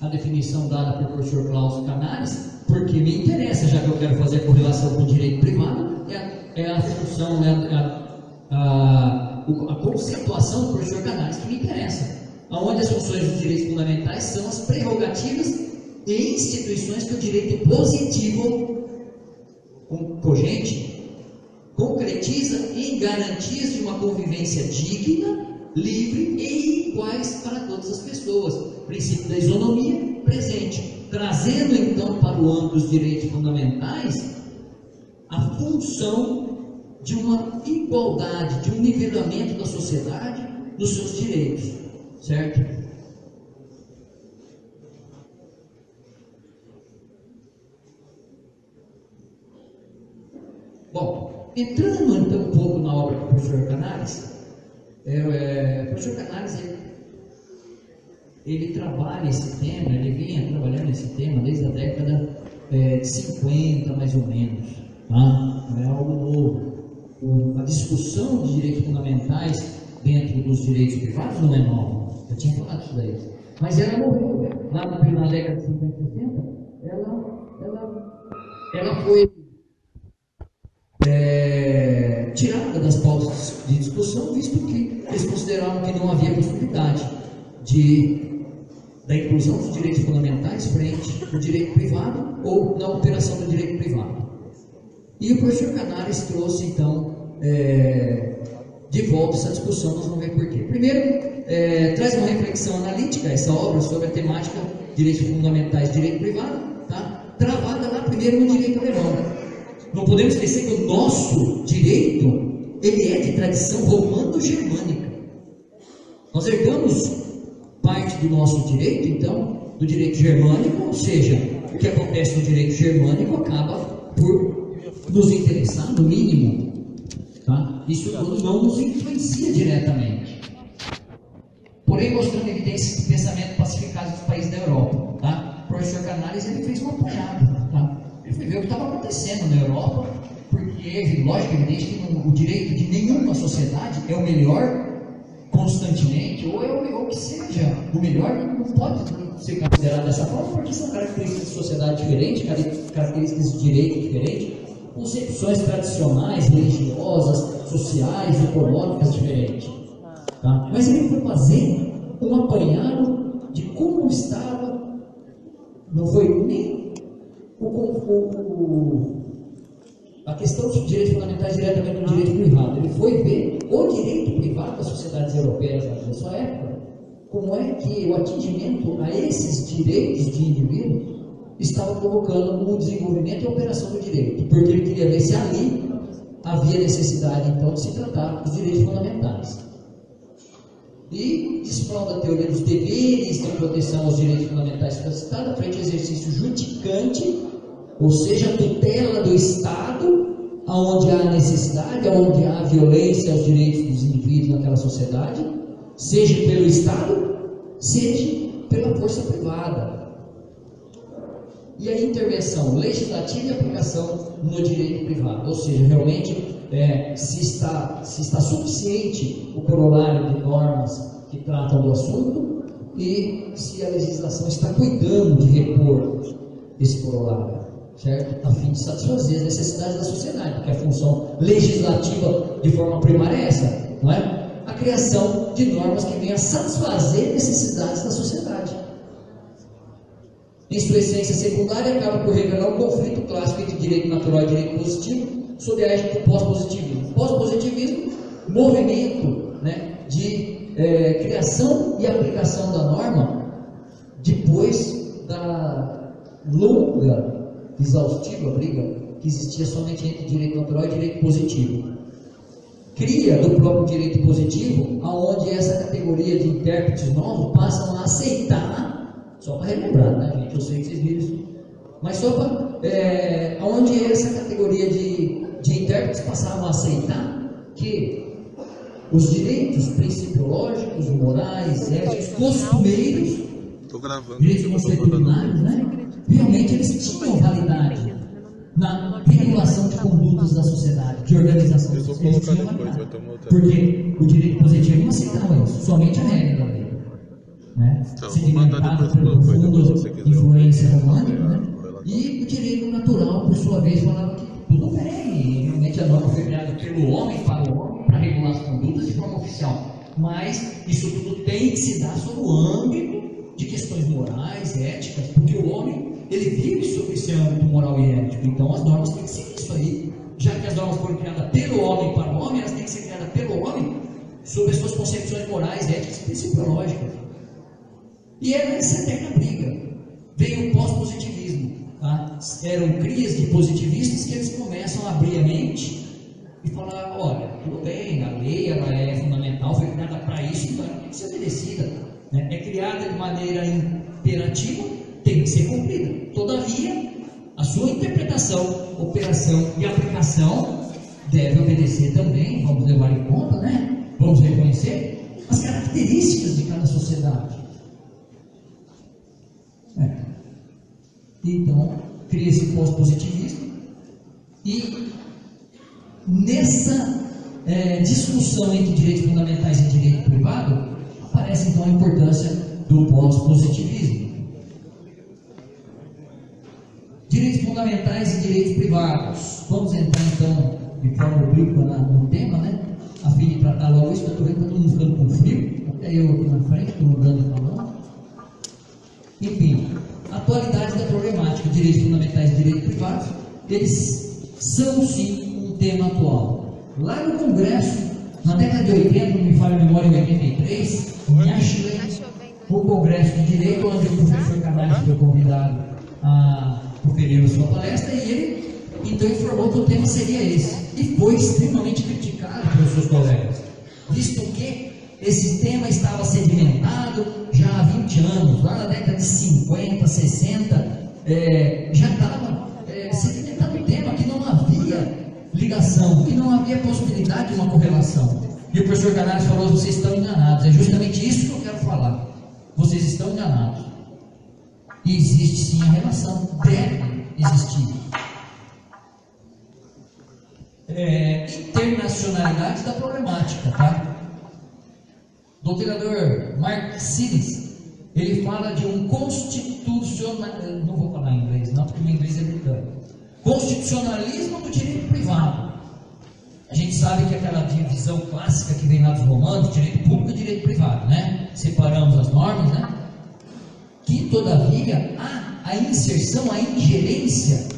a definição dada pelo professor Klaus Canares, porque me interessa, já que eu quero fazer a correlação com o direito privado, é a é a função, é a, a, a, conceituação do professor Canares que me interessa. Onde as funções dos direitos fundamentais são as prerrogativas e instituições que o direito positivo, cogente, concretiza em garantias de uma convivência digna, livre e iguais para todas as pessoas. Princípio da isonomia presente, trazendo então para o âmbito dos direitos fundamentais a função de uma igualdade, de um nivelamento da sociedade nos seus direitos, certo? Bom, entrando então um pouco na obra do professor Canares, é, é, o professor Canares ele, ele, trabalha esse tema, ele vinha trabalhando esse tema desde a década é, de 50 mais ou menos, tá? não é algo novo. O, a discussão de direitos fundamentais dentro dos direitos privados não é nova, eu tinha falado isso daí. Mas ela morreu, lá na, década de 50 e 60, ela, ela, ela foi é, tirada das pautas de discussão, visto que eles consideravam que não havia possibilidade de, da inclusão dos direitos fundamentais frente ao direito privado ou na operação do direito privado. E o professor Canares trouxe, então, é, de volta essa discussão, nós vamos ver por quê. Primeiro, é, traz uma reflexão analítica, essa obra, sobre a temática direitos fundamentais direito privado, tá? travada lá primeiro no direito alemão. Não podemos esquecer que o nosso direito, ele é de tradição romano-germânica. Nós herdamos parte do nosso direito, então, do direito germânico, ou seja, o que acontece no direito germânico acaba por nos interessar, no mínimo. Tá? Isso tudo não nos influencia diretamente. Porém, mostrando evidências de pensamento pacificado dos países da Europa. Tá? O professor Canares ele fez uma apanhada. Tá? Ele foi ver o que estava acontecendo na Europa, porque, lógico, evidente que o direito de nenhuma sociedade é o melhor constantemente, ou é o, ou que seja o melhor, não pode ser considerado dessa forma, porque são características de sociedade diferentes, características de direito diferentes, concepções tradicionais, religiosas, sociais, econômicas diferentes. Tá? Mas ele foi fazer um apanhado de como estava, não foi nem o, o, a questão dos direitos fundamentais diretamente no direito privado. Ele foi ver o direito privado das sociedades europeias na sua época, como é que o atingimento a esses direitos de indivíduo estava provocando o desenvolvimento e a operação do direito, porque ele queria ver se ali havia necessidade então de se tratar dos direitos fundamentais. E desfronda a teoria dos deveres de proteção aos direitos fundamentais suscitada frente ao exercício judicante ou seja, a tutela do Estado, onde há necessidade, onde há violência aos direitos dos indivíduos naquela sociedade, seja pelo Estado, seja pela força privada. E a intervenção legislativa e aplicação no direito privado, ou seja, realmente é, se, está, se está suficiente o corolário de normas que tratam do assunto e se a legislação está cuidando de repor esse corolário certo? A fim de satisfazer as necessidades da sociedade, porque a função legislativa de forma primária é essa, não é? A criação de normas que venham a satisfazer necessidades da sociedade. Em sua essência secundária, acaba por revelar um conflito clássico entre direito natural e direito positivo, sob a égide do pós-positivismo. Pós-positivismo, movimento né, de é, criação e aplicação da norma depois da longa exaustiva briga que existia somente entre direito natural e direito positivo. Cria do próprio direito positivo, aonde essa categoria de intérpretes novos passam a aceitar, só para relembrar, né, gente? Eu sei que vocês viram isso, mas só para. É, onde essa categoria de, de intérpretes passavam a aceitar que os direitos principiológicos, morais, éticos, costumeiros, direitos consuetudinários, né? Realmente eles tinham validade na regulação de condutas da sociedade, de organização da sociedade. Porque o direito positivo não aceitava isso, somente a regra da lei. Né? Então, Sedimentada pela profunda influência românica, né? e o direito natural, por sua vez, falava que tudo bem, realmente a norma foi criada pelo homem para o homem para regular as condutas de forma oficial. Mas isso tudo tem que se dar sob o âmbito de questões morais, éticas, porque o homem ele vive sobre esse âmbito moral e ético. Então as normas têm que ser isso aí. Já que as normas foram criadas pelo homem para o homem, elas têm que ser criadas pelo homem sobre as suas concepções morais, éticas e principiológicas. E era essa eterna briga. Veio o pós-positivismo. Tá? Eram crias de positivistas que eles começam a abrir a mente e falar, olha, tudo bem, a lei ela é fundamental, foi criada para isso, então ela tem que ser obedecida. Né? É criada de maneira imperativa, tem que ser cumprida. Todavia, a sua interpretação, operação e aplicação deve obedecer também, vamos levar em conta, né? Vamos reconhecer as características de cada sociedade. É. Então, cria esse pós-positivismo e nessa é, discussão entre direitos fundamentais e direito privado, aparece então a importância do pós-positivismo. Direitos fundamentais e direitos privados. Vamos entrar então de forma oblíqua no tema, né? A fim de tratar logo isso, estou vendo que está todo mundo ficando com frio, até eu aqui na frente, estou andando falando. Enfim, atualidade da problemática, direitos fundamenais e direitos privados, eles são sim um tema atual. Lá no Congresso, na década de 80, me falha a memória, em 83, em Ashley, o Congresso de Direito, onde o professor Canais foi convidado a proferir a sua palestra, e ele então informou que o tema seria esse. E foi extremamente criticado pelos seus colegas, visto que esse tema estava sedimentado já há 20 anos, lá na década de 50, 60, é, já estava é, sedimentado o tema, que não havia ligação, que não havia possibilidade de uma correlação. E o professor Canares falou: vocês estão enganados. É justamente isso que eu quero falar. Vocês estão enganados. E existe sim a relação, deve existir. É, internacionalidade da problemática, tá? Doutrinador Mark Silis, ele fala de um constitucional, não vou falar em inglês não, porque o inglês é britânico. Constitucionalismo do direito privado. A gente sabe que aquela divisão clássica que vem lá dos romanos, direito público e direito privado, né? Separamos as normas, né? Que todavia há a inserção, a ingerência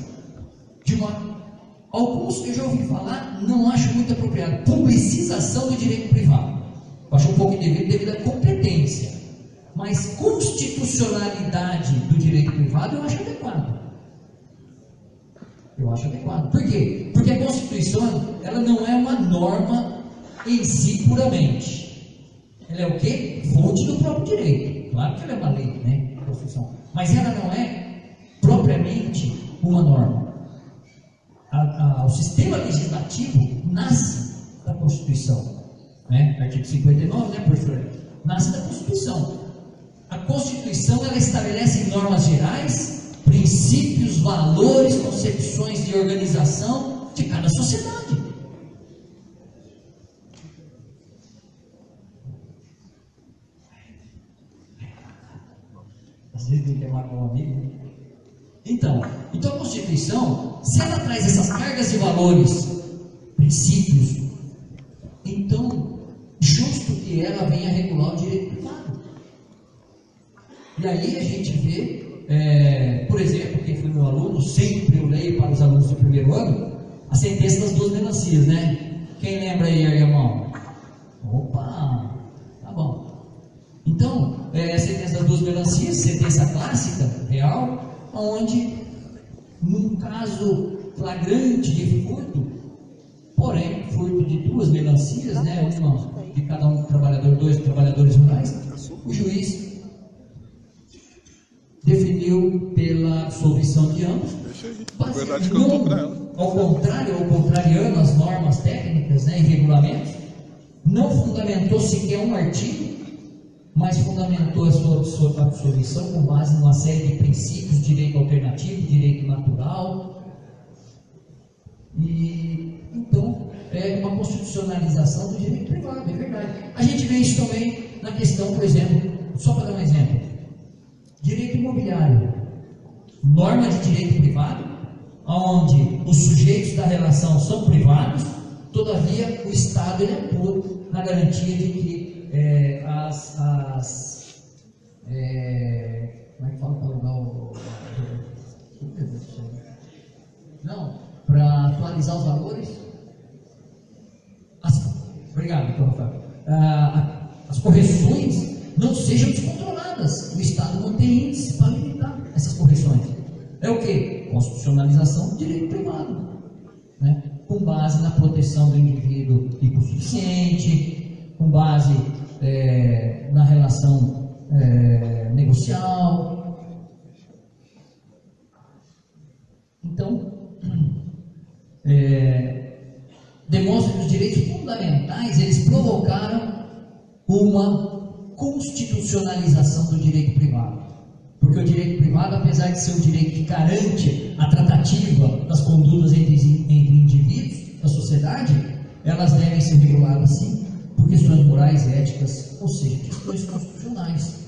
de uma. Alguns que eu já ouvi falar, não acho muito apropriado. Publicização do direito privado. Eu acho um pouco indevido devido à competência. Mas constitucionalidade do direito privado eu acho adequado. Eu acho adequado. Por quê? Porque a Constituição ela não é uma norma em si puramente. Ela é o quê? Fonte do próprio direito. Claro que ela é uma lei, né? Constituição. Mas ela não é propriamente uma norma. A, a, o sistema legislativo nasce da Constituição. Né? Artigo 59, né, professor? Nasce da Constituição. A Constituição ela estabelece normas gerais princípios, valores, concepções de organização de cada sociedade. Tem que chamar um amigo. Então, então a Constituição, se ela traz essas cargas de valores, princípios, então justo que ela venha regular o direito privado. E aí a gente vê é, por exemplo, quem foi meu aluno, sempre eu leio para os alunos do primeiro ano a sentença das duas melancias, né? Quem lembra aí, irmão? Opa, tá bom. Então, é, a melancias, sentença clássica, real, onde, num caso flagrante de furto, porém, furto de duas melancias, né? Uma de cada um trabalhador, dois trabalhadores rurais, o juiz definiu pela absolvição de ambos. Ela. Ao contrário, ao contrariando as normas técnicas né, e regulamentos, não fundamentou sequer um artigo, mas fundamentou a sua, absolvição com base numa série de princípios, direito alternativo, direito natural. E então é uma constitucionalização do direito privado, é verdade. A gente vê isso também na questão, por exemplo, só para dar um exemplo, Direito imobiliário. Norma de direito privado, onde os sujeitos da relação são privados, todavia o Estado ele atua na garantia de que é, as. as é, como é que fala para alugar o. Não, para atualizar os valores. As, obrigado, doutor Rafael. Ah, as correções não sejam descontroladas. O Estado não tem índice para limitar essas correções. É o que? Constitucionalização do direito privado. Né? Com base na proteção do indivíduo hipossuficiente, com base é, na relação é, negocial. Então, é, direitos fundamentais, eles provocaram uma constitucionalização do direito privado. Porque o direito privado, apesar de ser um direito que garante a tratativa das condutas entre, entre indivíduos da sociedade, elas devem ser reguladas sim por questões morais, éticas, ou seja, questões constitucionais.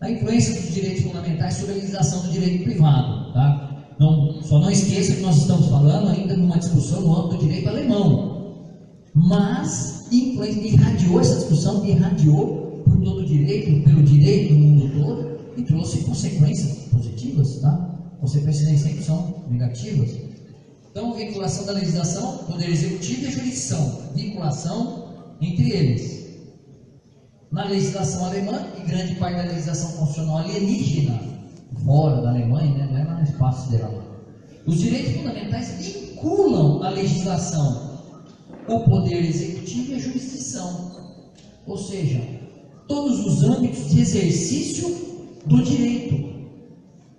A influência dos direitos fundamentais sobre a legislação do direito privado. Tá? Não, só não esqueça que nós estamos falando ainda numa discussão no âmbito do direito alemão. Mas irradiou essa discussão, irradiou por todo o direito, pelo direito no mundo todo, e trouxe consequências positivas, tá? Consequências nem sempre são negativas. Então, vinculação da legislação, poder executivo e jurisdição. Vinculação entre eles. Na legislação alemã, e grande parte da legislação constitucional alienígena, fora da Alemanha, né, não é no espaço sideral. Os direitos fundamentais vinculam a legislação, o poder executivo e a jurisdição. Ou seja, todos os âmbitos de exercício do direito.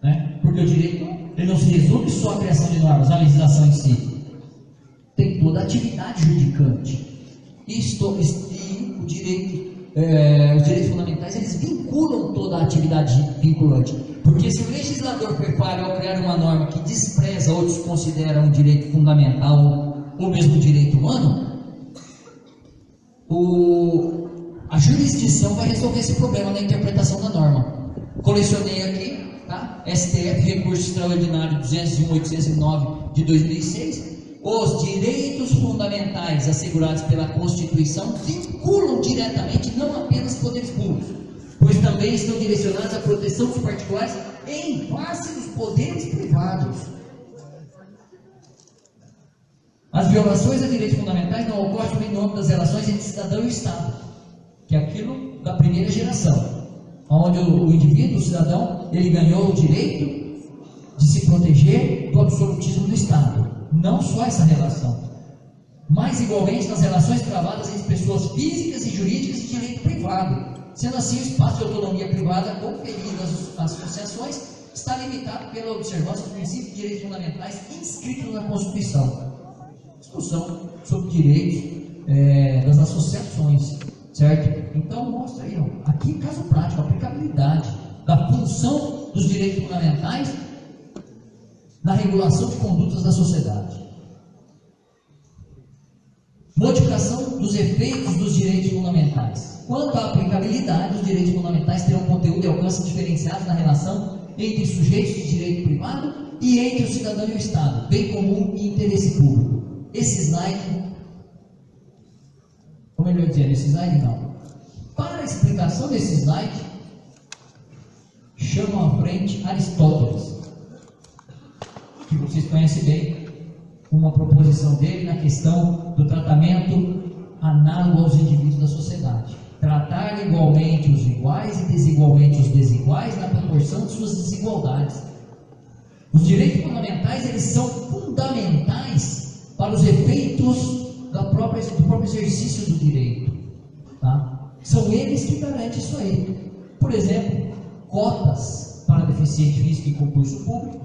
Né? Porque o direito ele não se resume só à criação de normas, à legislação em si. Tem toda a atividade judicante. Isto, e o direito, é, os direitos fundamentais, eles vinculam toda a atividade vinculante. Porque se o legislador falho ao criar uma norma que despreza ou desconsidera um direito fundamental ou mesmo direito humano, o, a jurisdição vai resolver esse problema na interpretação da norma. Colecionei aqui tá? STF, recurso extraordinário 201-809 de 2006, os direitos fundamentais assegurados pela Constituição vinculam diretamente não apenas poderes públicos, pois também estão direcionados à proteção dos particulares em face dos poderes privados. As violações a direitos fundamentais não ocorrem no âmbito das relações entre cidadão e Estado, que é aquilo da primeira geração onde o indivíduo, o cidadão, ele ganhou o direito de se proteger do absolutismo do Estado. Não só essa relação, mas igualmente nas relações travadas entre pessoas físicas e jurídicas e direito privado. Sendo assim, o espaço de autonomia privada conferido às associações está limitado pela observância dos princípios de direitos fundamentais inscritos na Constituição. Discussão sobre direitos é, das associações. Certo? Então mostra aí, ó, aqui caso prático, aplicabilidade da função dos direitos fundamentais na regulação de condutas da sociedade. Modificação dos efeitos dos direitos fundamentais. Quanto à aplicabilidade, os direitos fundamentais terão conteúdo e alcance diferenciados na relação entre sujeitos de direito privado e entre o cidadão e o Estado, bem comum e interesse público. Esse slide ou melhor dizendo, esse slide não. Para a explicação desse slide, chamam à frente Aristóteles, que vocês conhecem bem, uma proposição dele na questão do tratamento análogo aos indivíduos da sociedade. Tratar igualmente os iguais e desigualmente os desiguais na proporção de suas desigualdades. Os direitos fundamentais, eles são fundamentais para os efeitos própria, do próprio exercício do direito. Tá? São eles que garantem isso aí. Por exemplo, cotas para deficiente físico em concurso público.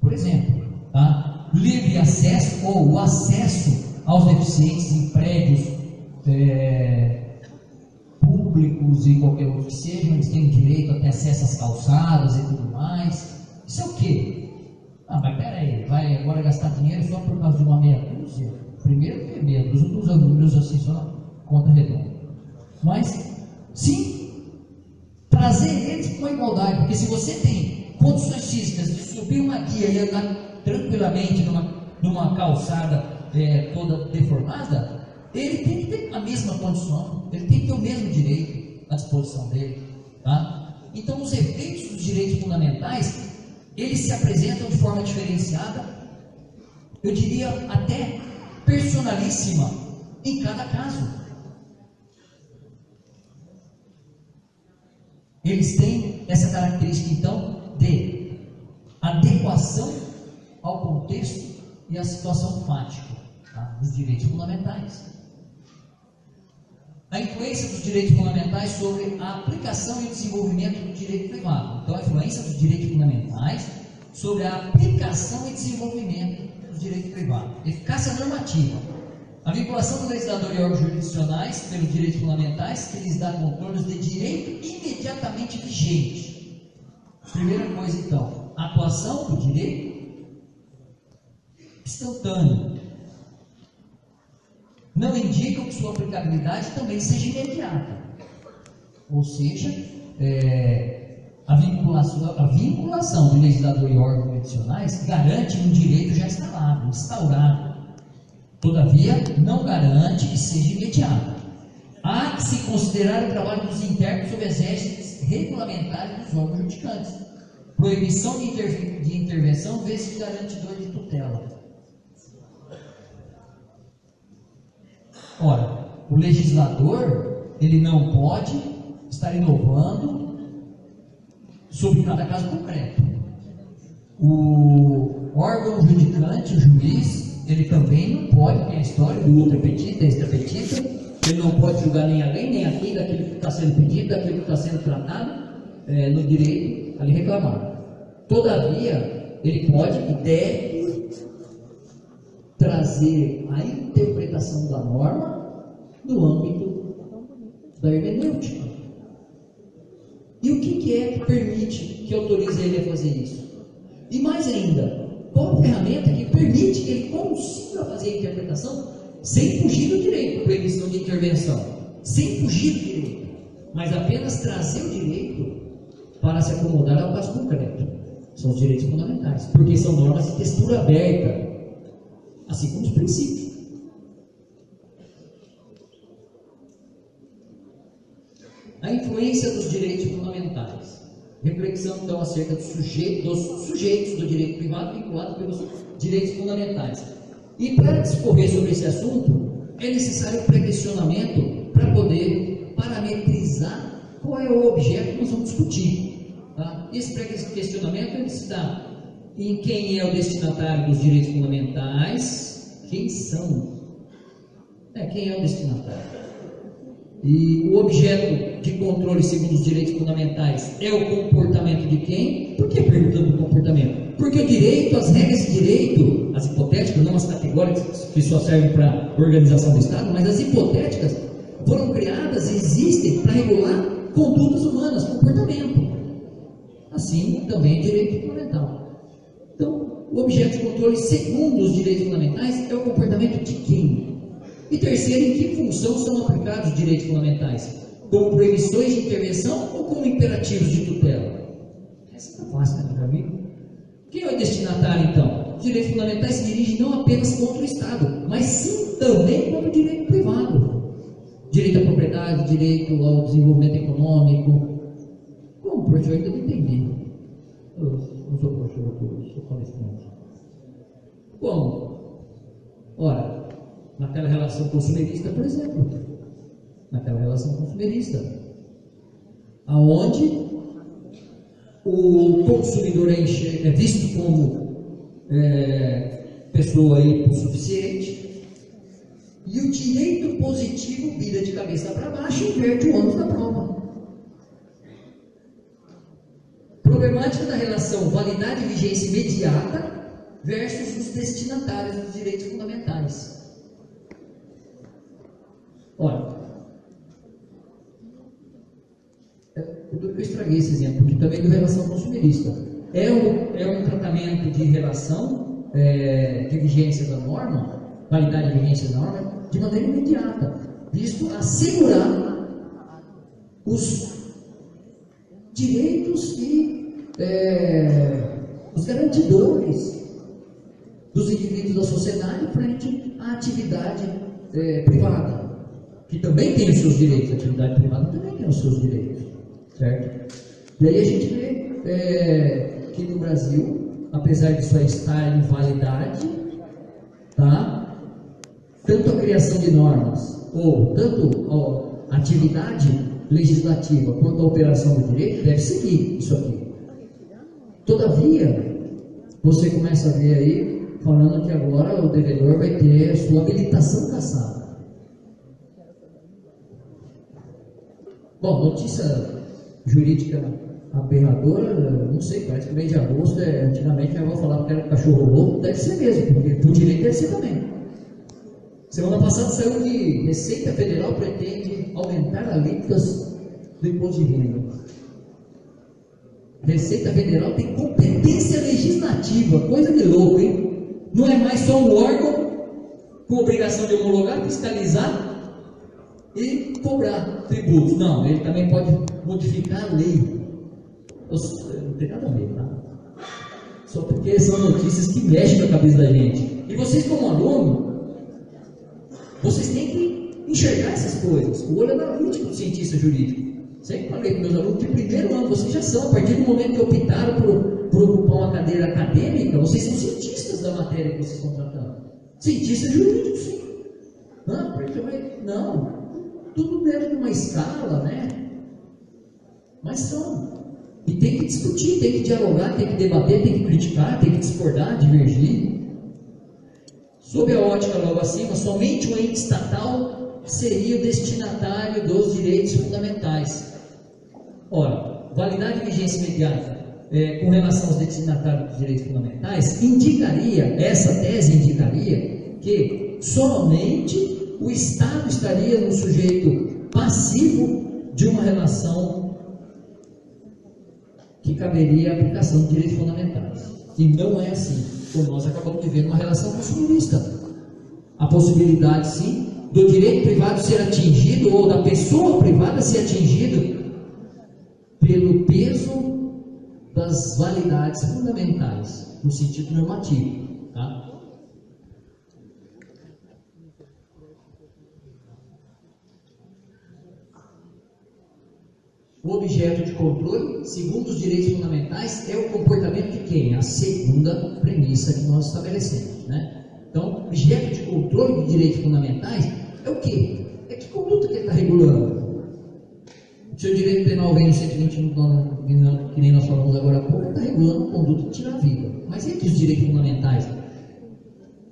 Por exemplo, tá? livre acesso ou o acesso aos deficientes em prédios é, públicos e qualquer outro que seja, eles têm direito a ter acesso às calçadas e tudo mais. Isso é o quê? Ah, mas peraí, vai agora gastar dinheiro só por causa de uma meia dúzia? Primeiro que é medo, os outros números assim só conta redonda. Mas, sim, trazer eles com igualdade, porque se você tem condições físicas de subir uma guia e andar tranquilamente numa, numa calçada é, toda deformada, ele tem que ter a mesma condição, ele tem que ter o mesmo direito à disposição dele. Tá? Então, os efeitos dos direitos fundamentais, eles se apresentam de forma diferenciada, eu diria até personalíssima em cada caso. Eles têm essa característica, então, de adequação ao contexto e à situação fática tá? dos direitos fundamentais. A influência dos direitos fundamentais sobre a aplicação e desenvolvimento do direito privado. Então, a influência dos direitos fundamentais sobre a aplicação e desenvolvimento dos direitos privados. Eficácia normativa. A vinculação do legislador e órgãos jurisdicionais pelos direitos fundamentais que lhes dá contornos de direito imediatamente vigente. Primeira coisa, então, atuação do direito instantâneo. Não indicam que sua aplicabilidade também seja imediata. Ou seja, é, a, vinculação, a vinculação do legislador e órgãos jurisdicionais garante um direito já instalado, instaurado. Todavia, não garante que seja imediato. Há que se considerar o trabalho dos intérpretes sob as regras regulamentares dos órgãos judicantes. Proibição de, interv de intervenção vezes garantidor de tutela. Ora, o legislador, ele não pode estar inovando sobre cada caso concreto. O órgão judicante, o juiz, ele também não pode, tem a história do ultra petita, extra petita, ele não pode julgar nem alguém, nem aqui, daquilo que está sendo pedido, daquilo que está sendo tratado é, no direito ali reclamar. Todavia, ele pode e deve trazer a interpretação da norma no âmbito da hermenêutica. E o que, que é que permite, que autoriza ele a fazer isso? E mais ainda, qual a ferramenta que permite que ele consiga fazer a interpretação sem fugir do direito, proibição de intervenção, sem fugir do direito, mas apenas trazer o direito para se acomodar ao caso concreto. São os direitos fundamentais, porque são normas de textura aberta, assim como os princípios. A influência dos direitos fundamentais. Reflexão, então, acerca dos, suje dos sujeitos do direito privado vinculado pelos direitos fundamentais. E para discorrer sobre esse assunto, é necessário um pré-questionamento para poder parametrizar qual é o objeto que nós vamos discutir. Tá? Esse pré-questionamento ele dá em quem é o destinatário dos direitos fundamentais, quem são, é, quem é o destinatário. E o objeto de controle segundo os direitos fundamentais é o comportamento de quem? Por que perguntando o comportamento? Porque o direito, as regras de direito, as hipotéticas, não as categóricas que só servem para organização do Estado, mas as hipotéticas foram criadas e existem para regular condutas humanas, comportamento. Assim também é direito fundamental. Então, o objeto de controle segundo os direitos fundamentais é o comportamento de quem? E terceiro, em que função são aplicados os direitos fundamentais? Como proibições de intervenção ou como imperativos de tutela? Essa está fácil, né, meu amigo? Quem é o destinatário, então? Os direitos fundamentais se dirigem não apenas contra o Estado, mas sim também contra o direito privado. Direito à propriedade, direito ao desenvolvimento econômico. Como, professor? Ainda não entendi. Eu não sou professor, eu sou palestrante. Como? Ora, naquela relação consumerista, por exemplo. Naquela relação consumerista. Aonde o consumidor é, é visto como é, pessoa hipossuficiente e o direito positivo vira de cabeça para baixo e inverte o ônus da prova. Problemática da relação validade e vigência imediata versus os destinatários dos direitos fundamentais. Olha, eu estraguei esse exemplo, porque também de relação consumerista. É um, é um tratamento de relação é, de vigência da norma, validade de vigência da norma, de maneira imediata, visto assegurar os direitos e é, os garantidores dos indivíduos da sociedade frente à atividade é, privada que também tem os seus direitos, a atividade privada também tem os seus direitos, certo? E aí a gente vê é, que no Brasil, apesar de só estar em validade, tá? tanto a criação de normas, ou tanto a atividade legislativa quanto a operação do direito deve seguir isso aqui. Todavia, você começa a ver aí falando que agora o devedor vai ter sua habilitação caçada. Bom, notícia jurídica aberradora, não sei, parece que mês de agosto, é, antigamente minha avó falava que era cachorro louco, deve ser mesmo, porque por direito deve ser também. Semana passada saiu que Receita Federal pretende aumentar alíquotas do imposto de renda. Receita Federal tem competência legislativa, coisa de louco, hein? Não é mais só um órgão com obrigação de homologar, fiscalizar e cobrar tributos. Não, ele também pode modificar a lei. Não tem nada a ver, tá? Só porque são notícias que mexem com a cabeça da gente. E vocês, como aluno, vocês têm que enxergar essas coisas. O olho analítico do cientista jurídico. Sempre falei para meus alunos de primeiro ano, vocês já são, a partir do momento que optaram por, por ocupar uma cadeira acadêmica, vocês são cientistas da matéria que vocês estão tratando. Cientistas jurídicos, sim. Não, porque. Não, tudo dentro de uma escala, né? Mas são. E tem que discutir, tem que dialogar, tem que debater, tem que criticar, tem que discordar, divergir. Sob a ótica logo acima, somente o ente estatal seria o destinatário dos direitos fundamentais. Ora, validade e vigência imediata é, com relação aos destinatários dos direitos fundamentais indicaria, essa tese indicaria que somente o Estado estaria no sujeito passivo de uma relação que caberia a aplicação de direitos fundamentais. E não é assim, como nós acabamos de ver numa relação consumista. A possibilidade, sim, do direito privado ser atingido ou da pessoa privada ser atingida pelo peso das validades fundamentais, no sentido normativo. Tá? O objeto de controle, segundo os direitos fundamentais, é o comportamento de quem? A segunda premissa que nós estabelecemos. Né? Então, objeto de controle de direitos fundamentais é o quê? É que conduta que ele está regulando. O seu direito penal vem no 121, que nem nós falamos agora há pouco, está regulando conduta de tirar a vida. Mas e aqui os direitos fundamentais?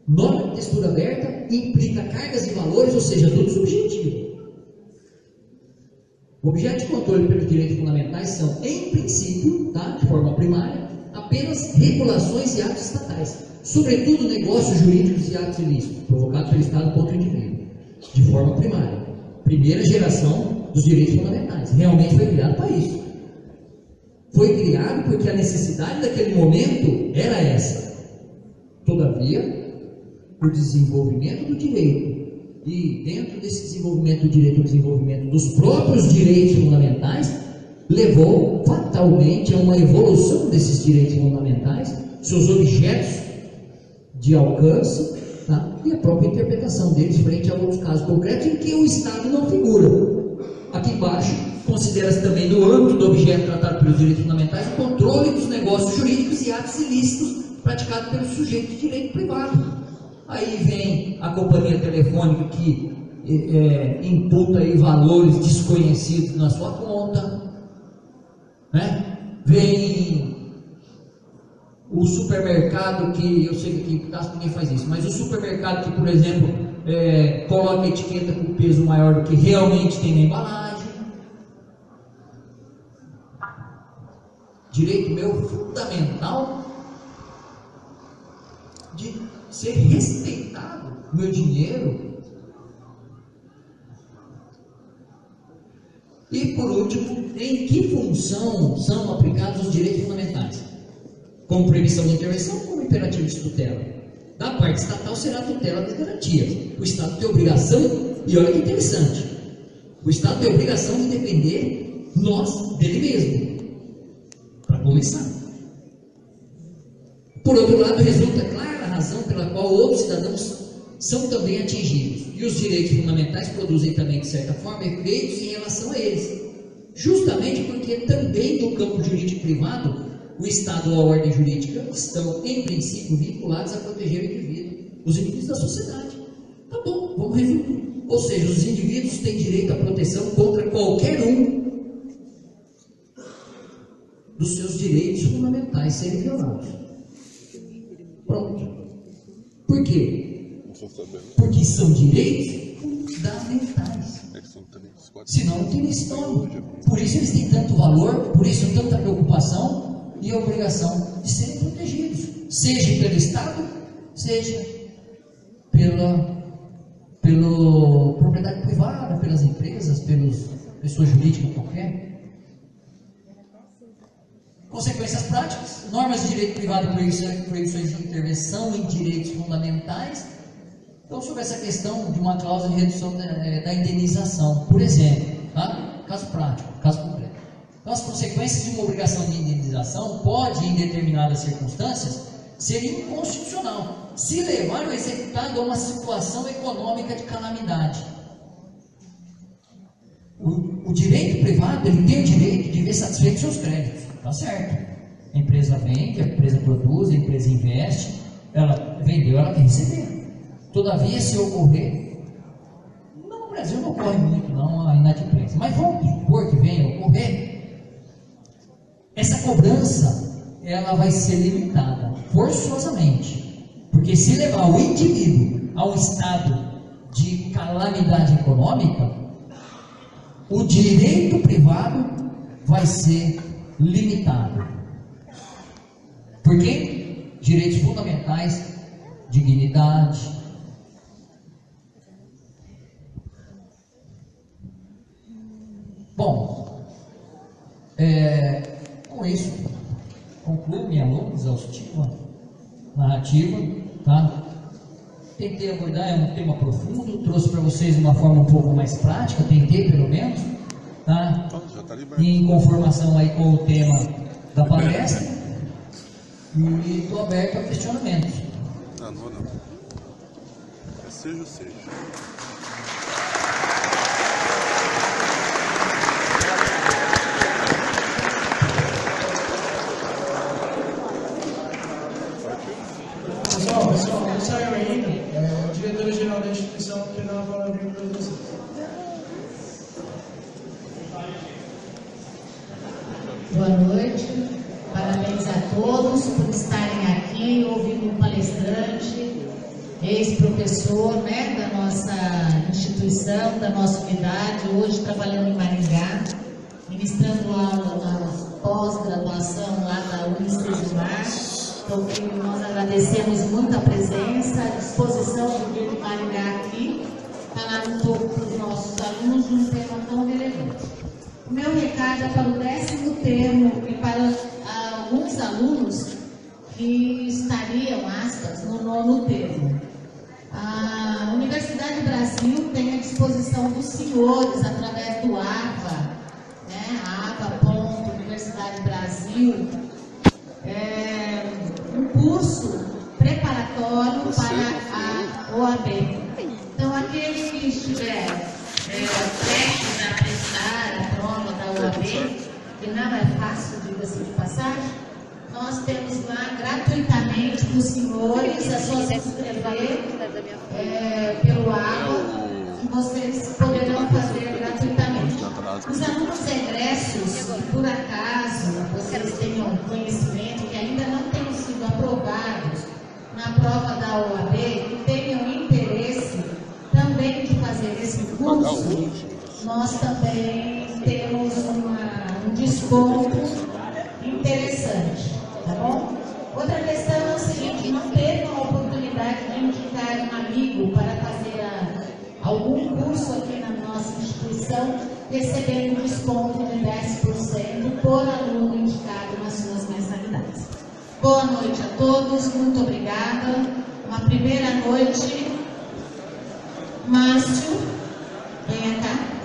Norma de textura aberta implica cargas e valores, ou seja, tudo subjetivo. Objeto de controle pelos direitos fundamentais são, em princípio, tá, de forma primária, apenas regulações e atos estatais, sobretudo negócios jurídicos e atos ilícitos, provocados pelo Estado contra o indivíduo, de forma primária. Primeira geração dos direitos fundamentais. Realmente foi criado para isso. Foi criado porque a necessidade daquele momento era essa. Todavia, o desenvolvimento do direito e dentro desse desenvolvimento do direito ao desenvolvimento dos próprios direitos fundamentais, levou fatalmente a uma evolução desses direitos fundamentais, seus objetos de alcance tá? e a própria interpretação deles frente a outros casos concretos em que o Estado não figura. Aqui embaixo, considera-se também no âmbito do objeto tratado pelos direitos fundamentais o controle dos negócios jurídicos e atos ilícitos praticados pelo sujeito de direito privado. Aí vem a companhia telefônica que é, é, imputa aí valores desconhecidos na sua conta, né? Vem o supermercado que eu sei que aqui em ninguém faz isso, mas o supermercado que, por exemplo, é, coloca etiqueta com peso maior do que realmente tem na embalagem. Direito meu fundamental de ser respeitado, meu dinheiro. E por último, em que função são aplicados os direitos fundamentais? Como previsão de intervenção, como imperativo de tutela. Da parte estatal será a tutela das garantias. O Estado tem obrigação, e olha que interessante, o Estado tem obrigação de defender nós dele mesmo. Para começar. Por outro lado, resulta claro pela qual outros cidadãos são também atingidos. E os direitos fundamentais produzem também, de certa forma, efeitos em relação a eles. Justamente porque também no campo jurídico privado, o Estado ou a ordem jurídica estão, em princípio, vinculados a proteger o indivíduo, os indivíduos da sociedade. Tá bom, vamos resumir. Ou seja, os indivíduos têm direito à proteção contra qualquer um dos seus direitos fundamentais serem violados. Pronto. Por quê? Porque são direitos fundamentais. Senão não teria nome. Por isso eles têm tanto valor, por isso tanta preocupação e obrigação de serem protegidos. Seja pelo Estado, seja pela, pela propriedade privada, pelas empresas, pelas pessoas jurídicas qualquer. Consequências práticas, normas de direito privado e proibições de intervenção em direitos fundamentais. Então, sobre essa questão de uma cláusula de redução da, eh, da indenização, por exemplo, tá? caso prático, caso concreto. Então, as consequências de uma obrigação de indenização pode, em determinadas circunstâncias, ser inconstitucional, se levar o executado a uma situação econômica de calamidade. O, o direito privado ele tem o direito de ver satisfeitos seus créditos. Tá certo. A empresa vende, a empresa produz, a empresa investe, ela vendeu, ela tem que receber. Todavia, se ocorrer, não, no Brasil não ocorre muito não a inadimplência, mas vamos supor que venha ocorrer, essa cobrança ela vai ser limitada forçosamente, porque se levar o indivíduo a um estado de calamidade econômica, o direito privado vai ser limitado. Por quê? Direitos fundamentais, dignidade. Bom, é, com isso, concluo minha longa, exaustiva narrativa, tá? Tentei abordar, é um tema profundo, trouxe para vocês de uma forma um pouco mais prática, tentei pelo menos, tá? em conformação aí com o tema da palestra e estou aberto a questionamentos. Não, não, não. É seja o seja. Pessoal, pessoal, não saiu ainda. É, o diretor-geral da instituição que dá uma palavrinha para vocês. Boa noite, parabéns a todos por estarem aqui ouvindo um palestrante, ex-professor né, da nossa instituição, da nossa unidade, hoje trabalhando em Maringá, ministrando aula na pós-graduação lá da Unicesumar. Então, nós agradecemos muito a presença, a disposição do de Maringá aqui, falar um pouco para os nossos alunos de um tema tão relevante. O meu recado é para o décimo termo e para alguns alunos que estariam, aspas, no nono termo. A Universidade Brasil tem à disposição dos senhores, através do AVA, né, AVA. Universidade Brasil, é, um curso preparatório para a OAB. Então, aquele que estiver é, prestes a prestar a prova da OAB, que não é fácil, diga-se de passagem, nós temos lá gratuitamente para os senhores, só se inscrever é, pelo ABA, que vocês poderão fazer gratuitamente. Os alunos egressos, que por acaso vocês tenham conhecimento que ainda não tenham sido aprovados na prova da OAB, que tenham interesse também de fazer esse curso, nós também temos uma, um desconto? Outra questão é o seguinte, não teve a oportunidade de indicar um amigo para fazer a, algum curso aqui na nossa instituição, recebendo um desconto de 10% por aluno indicado nas suas mensalidades. Boa noite a todos, muito obrigada. Uma primeira noite. Márcio, venha cá.